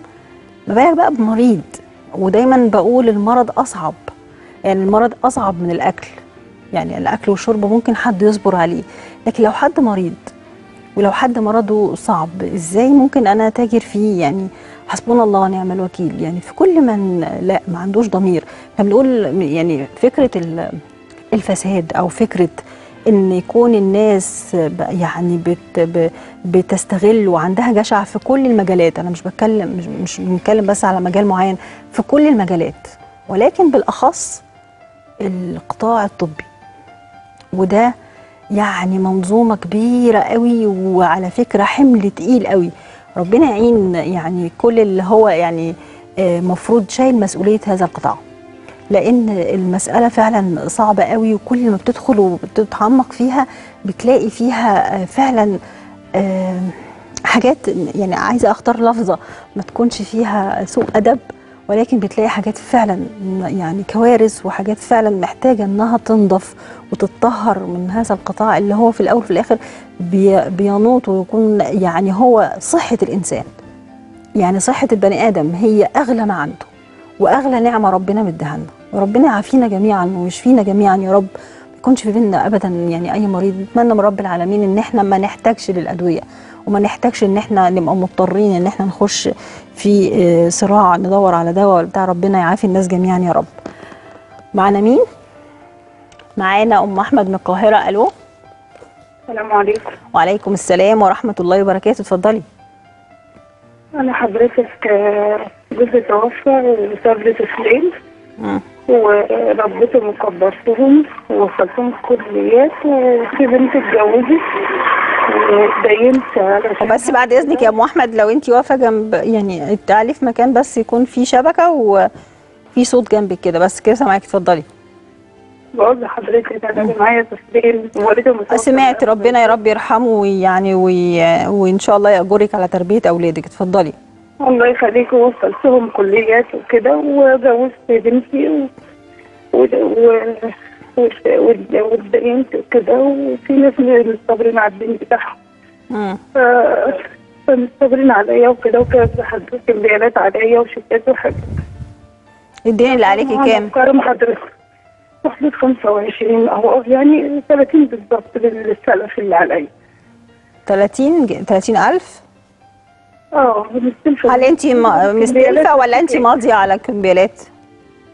ما بالك بقى بمريض. ودايما بقول المرض أصعب. يعني المرض أصعب من الأكل. يعني الأكل والشرب ممكن حد يصبر عليه. لكن لو حد مريض ولو حد مرضه صعب إزاي ممكن أنا تاجر فيه؟ يعني حسبنا الله ونعم الوكيل. يعني في كل من لا ما عندوش ضمير. إحنا بنقول يعني فكرة ال- الفساد أو فكرة إن يكون الناس يعني بت بتستغل وعندها جشع في كل المجالات. أنا مش بتكلم مش مش بنتكلم بس على مجال معين في كل المجالات. ولكن بالأخص القطاع الطبي. وده يعني منظومة كبيرة قوي وعلى فكرة حمل تقيل قوي. ربنا يعين يعني كل اللي هو يعني آه، مفروض شايل مسؤولية هذا القطاع. لأن المسألة فعلا صعبة قوي وكل ما بتدخل وبتتعمق فيها بتلاقي فيها آه، فعلا آه، حاجات يعني عايزة اختار لفظة ما تكونش فيها سوء أدب ولكن بتلاقي حاجات فعلا يعني كوارث وحاجات فعلا محتاجة إنها تنضف وتتطهر من هذا القطاع اللي هو في الأول وفي الآخر بي- بينوط ويكون يعني هو صحة الإنسان. يعني صحة البني آدم هي اغلى ما عنده. وأغلى نعمة ربنا مديها لنا. وربنا يعافينا جميعا ويشفينا جميعا يا رب. ما يكونش في بينا ابدا يعني أي مريض. نتمنى من رب العالمين إن إحنا ما نحتاجش للأدوية. وما نحتاجش إن إحنا نبقى مضطرين إن إحنا نخش في آه، صراع ندور على دواء ولا بتاع ربنا يعافي الناس جميعا يا رب. معانا مين؟ معانا أم أحمد من القاهرة. ألو؟ السلام عليكم. وعليكم السلام ورحمة الله وبركاته. اتفضلي. أنا حضرتك آه، جوزي توفى بسبب طفلين. وربيتهم وكبرتهم ووصلتهم كليات وفي بنت اتجوزت ودينت بس بعد اذنك يا ام احمد لو انت واقفه جنب يعني تعالي في مكان بس يكون فيه شبكه وفي صوت جنبك كده بس كده سامعاكي اتفضلي بقول لحضرتك اللي معايا طفلين والدهم سمعت ربنا يا رب يرحمه ويعني وي... وان شاء الله يأجرك على تربيه اولادك اتفضلي الله يخليك ووصلتهم كليات وكده وجوزت بنتي و... و... و... واتدينت وكده وفي ناس مستبرين على الدين بتاعهم مم. ف... فمستبرين عليا وكده وكانت حضرتك امبيالات عليا وشيكات وحاجات. الدين اللي عليكي كام؟ كرم حضرتك. حدود 25 أو يعني 30 بالظبط للسلف اللي عليا. 30 ج- 30000 آه هل انت مستلفة ولا انت ماضية على كمبيالات؟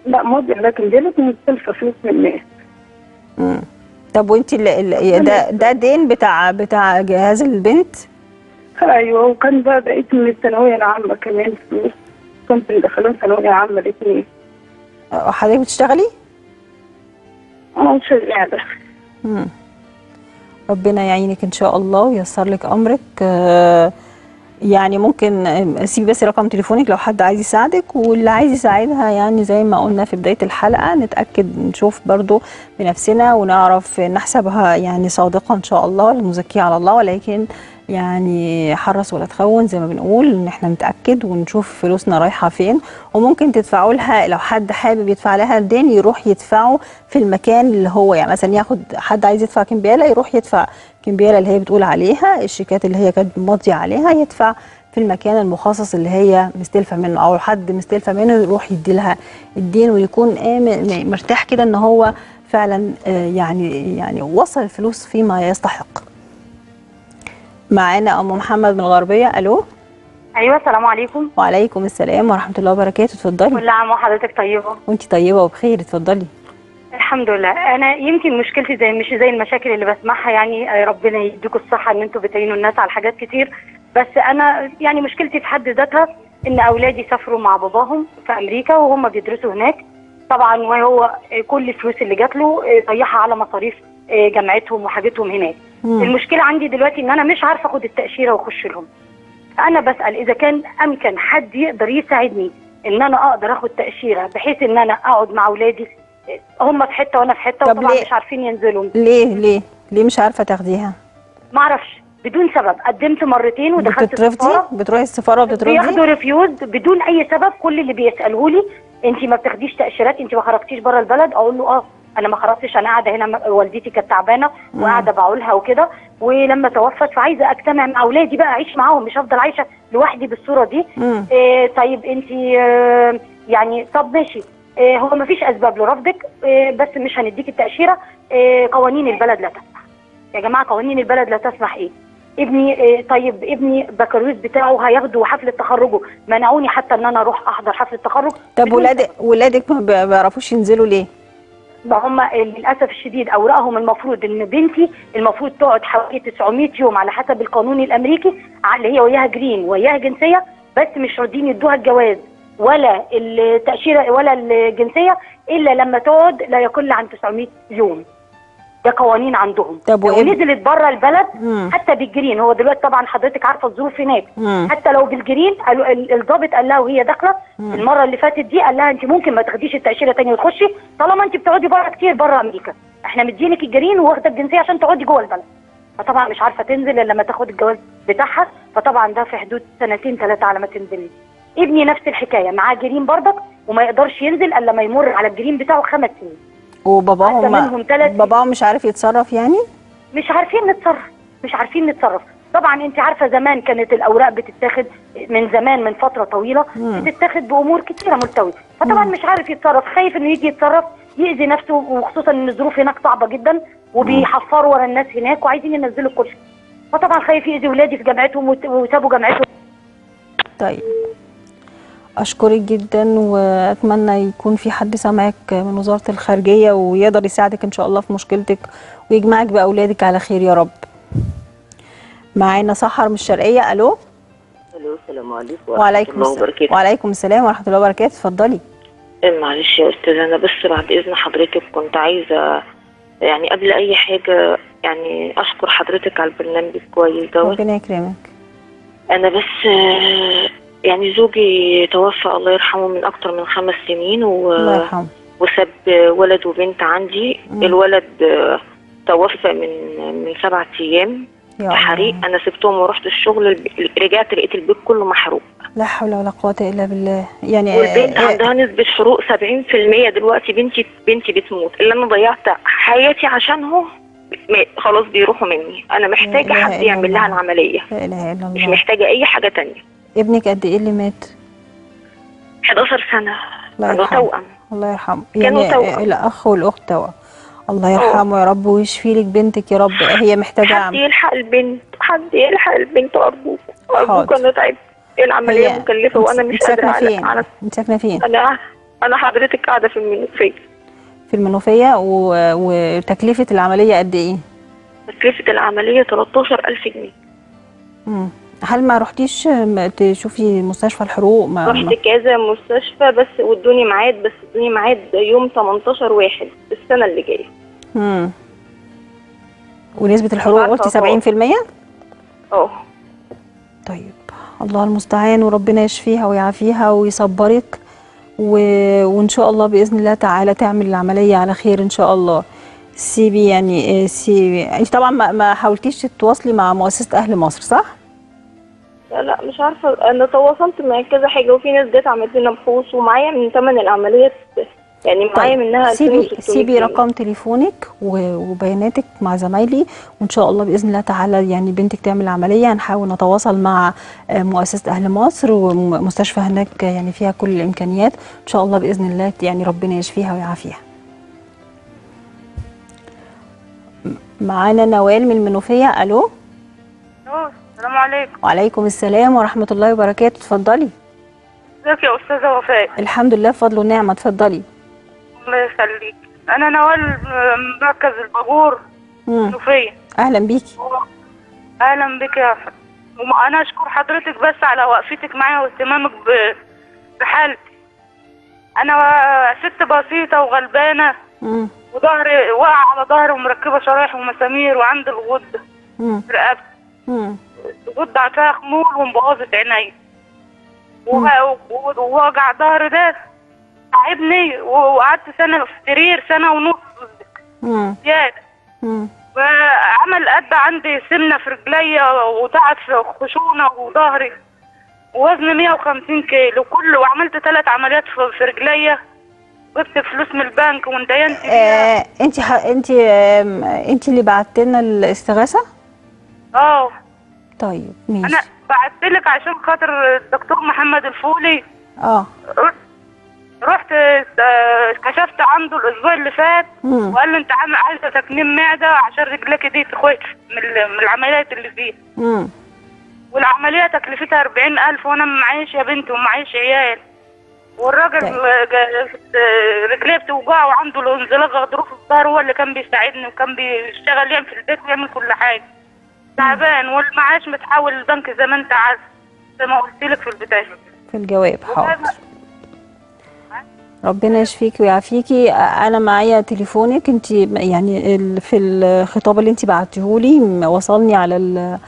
لا ماضي لكن ديلك مستلفة فلوس من الناس مم. طب وانت ده ده دين بتاع بتاع جهاز البنت؟ أيوه وكان بقى بقيت من الثانوية العامة كمان فلوس كنت مدخلهم ثانوية عامة الاثنين حضرتك بتشتغلي؟ آه شغالة مم. ربنا يعينك إن شاء الله وييسر لك أمرك آه، يعني ممكن سيبي بس رقم تليفونك لو حد عايز يساعدك واللي عايز يساعدها يعني زي ما قلنا في بداية الحلقة نتأكد نشوف برضو بنفسنا ونعرف نحسبها يعني صادقة إن شاء الله المزكيه على الله ولكن يعني حرص ولا تخون زي ما بنقول إن إحنا نتأكد ونشوف فلوسنا رايحة فين. وممكن تدفعوا لها لو حد حابب يدفع لها الدين يروح يدفعه في المكان اللي هو يعني مثلا ياخد حد عايز يدفع كمبيالة يروح يدفع كمبيالة اللي هي بتقول عليها الشيكات اللي هي كانت ماضية عليها يدفع في المكان المخصص اللي هي مستلفة منه أو حد مستلفة منه يروح يدي لها الدين ويكون آمن مرتاح كده إن هو فعلا آه، يعني يعني وصل الفلوس فيما يستحق. معانا أم محمد من الغربية. ألو. أيوه السلام عليكم. وعليكم السلام ورحمة الله وبركاته. اتفضلي. كل عام وحضرتك طيبة. وانت طيبة وبخير. اتفضلي. الحمد لله. أنا يمكن مشكلتي زي مش زي المشاكل اللي بسمعها يعني آه، ربنا يديكم الصحة إن أنتوا بتعينوا الناس على حاجات كتير. بس أنا يعني مشكلتي في حد ذاتها إن أولادي سافروا مع باباهم في أمريكا وهم بيدرسوا هناك. طبعا وهو كل الفلوس اللي جات له ضيعها على مصاريف جامعتهم وحاجتهم هناك. مم. المشكلة عندي دلوقتي إن أنا مش عارفة أخد التأشيرة وأخش لهم. أنا بسأل إذا كان امكن حد يقدر يساعدني إن أنا أقدر أخد تأشيرة بحيث إن أنا أقعد مع أولادي. هم في حتة وأنا في حتة طب وطبعا ليه؟ مش عارفين ينزلوا. ليه؟ ليه؟ ليه مش عارفة تاخديها؟ ما أعرفش. بدون سبب. قدمت مرتين ودخلت بتترفضي السفارة. بتروحي السفارة وبتترفضي بياخدوا ريفيوز بدون أي سبب. كل اللي بيسالوه لي انت ما بتاخديش تأشيرات انت ما خرجتيش بره البلد. أقول له آه أنا ما خرجتش أنا قاعدة هنا والدتي كانت تعبانه وقاعده بعولها وكده ولما توفت فعايزه اجتمع مع اولادي بقى اعيش معاهم مش هفضل عايشه لوحدي بالصورة دي. إيه طيب انت آه يعني طب ماشي. إيه هو ما فيش اسباب لرفضك إيه بس مش هنديك التاشيره. إيه قوانين البلد لا تسمح. يا جماعة قوانين البلد لا تسمح إيه؟ ابني إيه طيب ابني بكالوريوس بتاعه هياخده حفله تخرجه منعوني حتى ان أنا أروح احضر حفله تخرج طب ولادك ولادك ما بي- بيعرفوش ينزلوا ليه؟ ما هم للأسف الشديد أوراقهم المفروض إن بنتي المفروض تقعد حوالي 900 يوم على حسب القانون الأمريكي اللي هي وياها جرين وياها جنسية بس مش راضيين يدوها الجواز ولا التأشيرة ولا الجنسية إلا لما تقعد لا يقل عن 900 يوم. ده قوانين عندهم. طب لو؟ نزلت بره البلد مم. حتى بال green. هو دلوقتي طبعا حضرتك عارفة الظروف هناك. مم. حتى لو بال green قالوا ال- الضابط قال لها وهي داخلة. المرة اللي فاتت دي قال لها أنت ممكن ما تاخديش التأشيرة تاني وتخشي طالما أنت بتقعدي بره كتير بره أمريكا. إحنا مدينك ال green واخدة الجنسية عشان تقعدي جوه البلد. فطبعا مش عارفة تنزل إلا لما تاخد الجواز بتاعها. فطبعا ده في حدود سنتين ثلاثة على ما تنزل. ابني نفس الحكاية. معاه جرين برضك وما يقدرش ينزل إلا لما يمر على الجرين بتاعه خمس سنين. وباباهم منهم ثلاث باباهم مش عارف يتصرف يعني؟ مش عارفين نتصرف مش عارفين نتصرف. طبعا أنت عارفة زمان كانت الأوراق بتتاخد من زمان من فترة طويلة مم. بتتاخد بأمور كتيرة ملتوية. فطبعا مش عارف يتصرف. خايف إنه يجي يتصرف يأذي نفسه وخصوصا إن الظروف هناك صعبة جدا وبيحفروا ورا الناس هناك وعايزين ينزلوا الكل فطبعا خايف يأذي ولادي في جامعتهم وسابوا جامعتهم. طيب. أشكرك جدا وأتمنى يكون في حد سامعك من وزارة الخارجية ويقدر يساعدك إن شاء الله في مشكلتك ويجمعك بأولادك على خير يا رب. معانا سحر من الشرقيه ألو؟ ألو السلام عليكم وعليكم الله السلام. وبركاته. وعليكم السلام ورحمة الله وبركاته اتفضلي. إيه معلش يا أستاذ أنا بس بعد إذن حضرتك كنت عايزة يعني قبل أي حاجة يعني أشكر حضرتك على البرنامج الكويس دوت. ربنا يكرمك. أنا بس يعني زوجي توفى الله يرحمه من أكتر من خمس سنين و... الله يرحمه. وساب ولد وبنت عندي. مم. الولد توفى من من سبعة في حريق. أنا سبتهم ورحت الشغل رجعت لقيت البيت كله محروق. لا حول ولا قوة إلا بالله. يعني والبنت آه، عندها نسبة حروق 70% دلوقتي بنتي بنتي بتموت. اللي أنا ضيعت حياتي عشانهم خلاص بيروحوا مني. أنا محتاجة إله حد يعمل لها الله. العملية. لا إله إلا مش الله. محتاجة أي حاجة تانية. ابنك قد إيه اللي مات؟ 11 سنة. الله يرحمه. توأم. الله يرحمه. كانوا يعني توأم. الأخ والأخت توأم. الله يرحمه يا رب ويشفي لك بنتك يا رب. هي محتاجة حد يلحق البنت. حد يلحق البنت أرجوك حاضر. أنا تعبت العملية هي- مكلفة وأنا انت مش قادرة فين؟ على انت ساكنه فين؟ أنا أنا حضرتك قاعدة في المنوفية. في المنوفية و... وتكلفة العملية قد إيه؟ تكلفة العملية 13000 جنيه. مم. هل ما رحتيش تشوفي مستشفى الحروق؟ ما رحت كذا مستشفى بس وادوني ميعاد بس ادوني ميعاد يوم 18 واحد السنة اللي جاية. مم. ونسبة الحروق قلتي طبعا. 70% آه. طيب الله المستعان وربنا يشفيها ويعافيها ويصبرك و... وإن شاء الله بإذن الله تعالى تعمل العملية على خير إن شاء الله. سيبي يعني آه، سيبي انت طبعا ما, ما حاولتيش تتواصلي مع مؤسسة أهل مصر صح؟ لا مش عارفة. أنا تواصلت مع كذا حاجة وفي ناس جت عملت لنا بحوث ومعايا من ثمن العملية يعني معايا منها سيبي 2600 سيبي. رقم تليفونك وبياناتك مع زمايلي وإن شاء الله بإذن الله تعالى يعني بنتك تعمل عملية. هنحاول نتواصل مع آه، مؤسسة أهل مصر ومستشفى هناك يعني فيها كل الإمكانيات. إن شاء الله بإذن الله يعني ربنا يشفيها ويعافيها. معانا نوال من المنوفية. ألو؟ السلام عليكم. وعليكم السلام ورحمة الله وبركاته. اتفضلي. ازيك يا أستاذة وفاء؟ الحمد لله بفضل ونعمة. اتفضلي. الله يخليك. أنا نوال مركز الباجور مم. منوفيه أهلا بيكي. أهلا بك يا ف... وأنا أشكر حضرتك بس على وقفتك معايا واهتمامك بحالتي. أنا ست بسيطة وغلبانة. وظهري واقع على ظهري ومركبة شرايح ومسامير وعندي الغدة. في رقبتي. الغده فيها خمول ومبوظه عيني وه- و- ووجع ظهري ده. تعبني. وقعدت سنة في السرير سنة ونص. زيادة. وعمل قد عندي سمنة في رجليا وتعب في خشونة وظهري. ووزني 150 كيلو. كله وعملت ثلاث عمليات في رجليا جبت فلوس من البنك واندينت آه انت ح... انت انت اللي بعت لنا الاستغاثة؟ آه. طيب ماشي أنا بعتلك عشان خاطر الدكتور محمد الفولي آه رحت آه، كشفت عنده الأسبوع اللي فات مم. وقال لي أنت عايزة تكميم معدة عشان رجلك دي تخوف من ال- من العمليات اللي فيها مم. والعملية تكلفتها أربعين ألف وأنا معيش يا بنتي ومعيش عيال والراجل طيب. جا- رجليه بتوجعه وعنده الانزلاق غضروف في الظهر هو اللي كان بيساعدني وكان بيشتغل يعمل في البيت ويعمل كل حاجة تعبان والمعاش متحول البنك زي ما أنت عارف زي ما قلت لك في البداية. في الجواب حاضر. ربنا يشفيكي ويعافيكي أنا معايا تليفونك. انت يعني في الخطاب اللي انت بعتيهولي وصلني على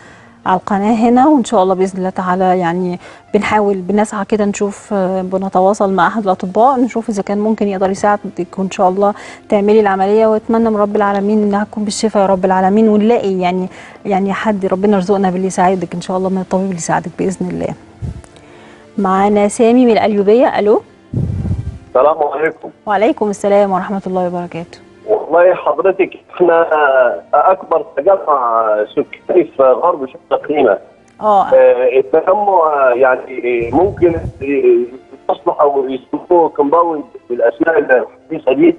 على القناة هنا وإن شاء الله بإذن الله تعالى يعني بنحاول بنسعى كده نشوف بنتواصل مع أحد الأطباء نشوف إذا كان ممكن يقدر يساعدك وإن شاء الله تعملي العملية. وأتمنى من رب العالمين إنها تكون بالشفاء يا رب العالمين ونلاقي يعني يعني حد ربنا يرزقنا باللي يساعدك إن شاء الله من الطبيب اللي يساعدك بإذن الله. معانا سامي من القليوبيه ألو؟ السلام عليكم. وعليكم السلام ورحمة الله وبركاته. والله حضرتك إحنا أكبر تجمع سكاني في غرب شرق قيمه آه. التجمع يعني ممكن يصلح أو يسموه كومباوند بالأسماء الحديثة دي.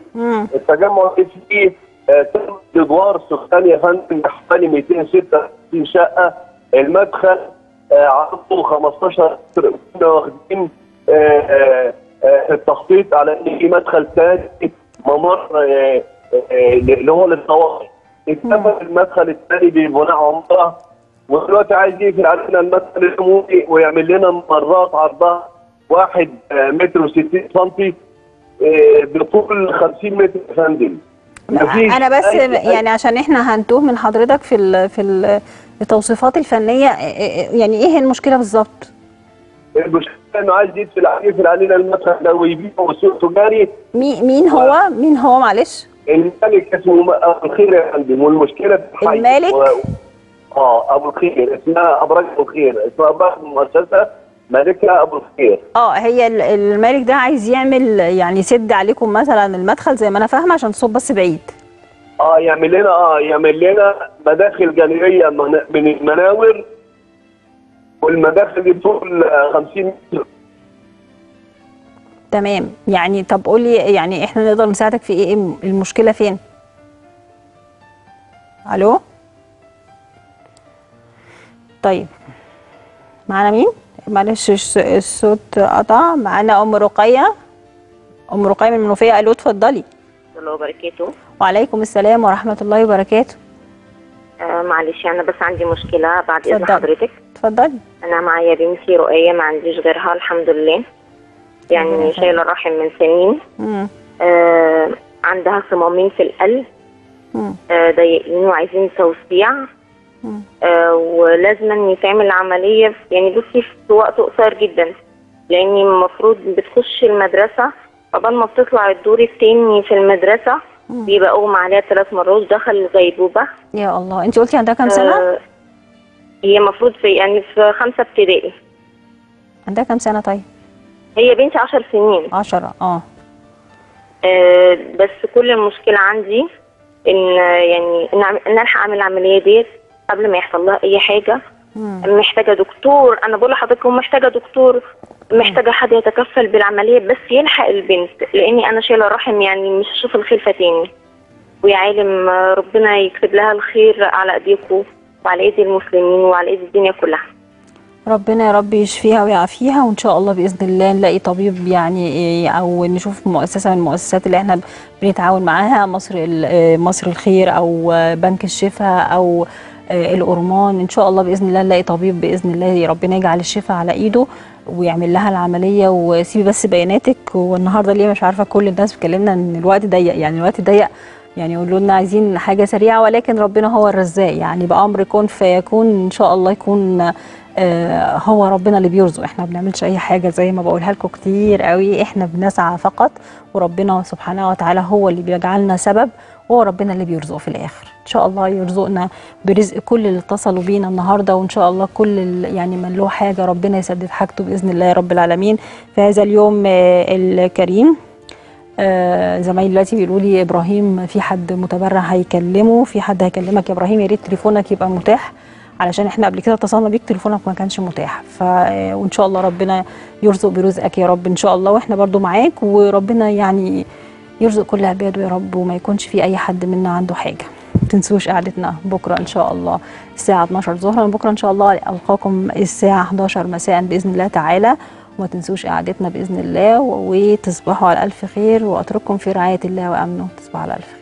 التجمع فيه آه، ثمان إدوار سكاني يا فندم حوالي 266 شقة. المدخل آه، عرضه 15 متر. كنا واخدين آه، آه، آه، التخطيط على ان في مدخل ثاني ممر آه، آه، اللي هو للطوارئ اتفق المدخل الثاني ببناء عمره ودلوقتي عايز يقفل علينا المدخل العمومي ويعمل لنا ممرات عرضها واحد آه، متر و60 سنتي آه، بطول 50 متر يا فندم أنا بس يعني عشان إحنا هنتوه من حضرتك في ال في ال التوصيفات الفنية يعني إيه المشكلة بالظبط؟ المشكلة إنه عايز يقفل يقفل علينا المدخل ده ويبيعه سوق تجاري مين هو؟ مين هو معلش؟ المالك اسمه أبو الخير يا فندم والمشكلة في الحي. المالك؟ و... آه أبو الخير. اسمها أبراج أبو الخير. اسمها أبراج مؤسسه مالكها أبو الخير. آه هي ال- المالك ده عايز يعمل يعني يسد عليكم مثلا المدخل زي ما أنا فاهمة عشان الصوت بس بعيد. آه يعمل لنا آه يعمل لنا مداخل جانبية من من المناور والمداخل دي طول آه، 50 متر. تمام. يعني طب قولي يعني إحنا نقدر نساعدك في إيه؟ المشكلة فين؟ ألو؟ طيب. معانا مين؟ معلش الصوت قطع. معانا أم رقية. أم رقية من المنوفية. ألو اتفضلي. الله وبركاته. وعليكم السلام ورحمة الله وبركاته. آه معلش أنا بس عندي مشكلة بعد إذن. حضرتك. اتفضلي. أنا معايا بنتي رؤية ما عنديش غيرها الحمد لله. يعني. شايله الرحم من سنين. آه عندها صمامين في القلب. آه ضايقين وعايزين توسيع. آه ولازم يتعمل عملية يعني بصي في وقت قصير جدا لأني المفروض بتخش المدرسة قبل ما بتطلع الدور التاني في المدرسة بيبقى اغمى عليها ثلاث مرات دخل غيبوبه يا الله انت قلتي عندها كام سنة؟ آه هي المفروض في يعني في خمسة ابتدائي عندها كام سنة طيب؟ هي بنتي عشر سنين. عشرة آه. آه، بس كل المشكلة عندي إن يعني إن ألحق أعمل العملية ديت قبل ما يحصل لها أي حاجة. مم. محتاجة دكتور. أنا بقول لحضرتك هو محتاجة دكتور. محتاجة حد يتكفل بالعملية بس يلحق البنت لأني أنا شايلة رحم يعني مش هشوف الخلفة تاني. ويا عالم ربنا يكتب لها الخير على ايديكم وعلى ايدي المسلمين وعلى ايدي الدنيا كلها. ربنا يا رب يشفيها ويعافيها وإن شاء الله بإذن الله نلاقي طبيب يعني أو نشوف مؤسسة من المؤسسات اللي إحنا بنتعاون معاها مصر آه، مصر الخير أو بنك الشفاء أو آه، الأورمان. إن شاء الله بإذن الله نلاقي طبيب بإذن الله ربنا يجعل الشفاء على إيده ويعمل لها العملية. وسيبي بس بياناتك والنهاردة ليه مش عارفة كل الناس بتكلمنا إن الوقت ضيق يعني الوقت ضيق. يعني يقولوا لنا عايزين حاجة سريعة ولكن ربنا هو الرزاق. يعني بأمر كن فيكون إن شاء الله يكون هو ربنا اللي بيرزق. إحنا ما بنعملش أي حاجة زي ما بقولها لكم كتير قوي. إحنا بنسعى فقط وربنا سبحانه وتعالى هو اللي بيجعلنا سبب وهو ربنا اللي بيرزق في الآخر. إن شاء الله يرزقنا برزق كل اللي اتصلوا بينا النهارده وإن شاء الله كل يعني من له حاجة ربنا يسدد حاجته بإذن الله يا رب العالمين. في هذا اليوم آه، الكريم آه، زمايلي دلوقتي بيقولوا لي إبراهيم في حد متبرع هيكلمه في حد هيكلمك يا إبراهيم يا ريت تليفونك يبقى متاح. علشان إحنا قبل كده اتصلنا بيك تليفونك ما كانش متاح. ف وإن شاء الله ربنا يرزق برزقك يا رب إن شاء الله. وإحنا برضو معاك وربنا يعني يرزق كل عباده يا رب وما يكونش في أي حد منا عنده حاجة. ما تنسوش قعدتنا بكرة إن شاء الله الساعة 12 ظهرا بكرة إن شاء الله ألقاكم الساعة 11 مساء بإذن الله تعالى. وما تنسوش قعدتنا بإذن الله وتصبحوا على ألف خير وأترككم في رعاية الله وأمنه. تصبحوا على ألف خير.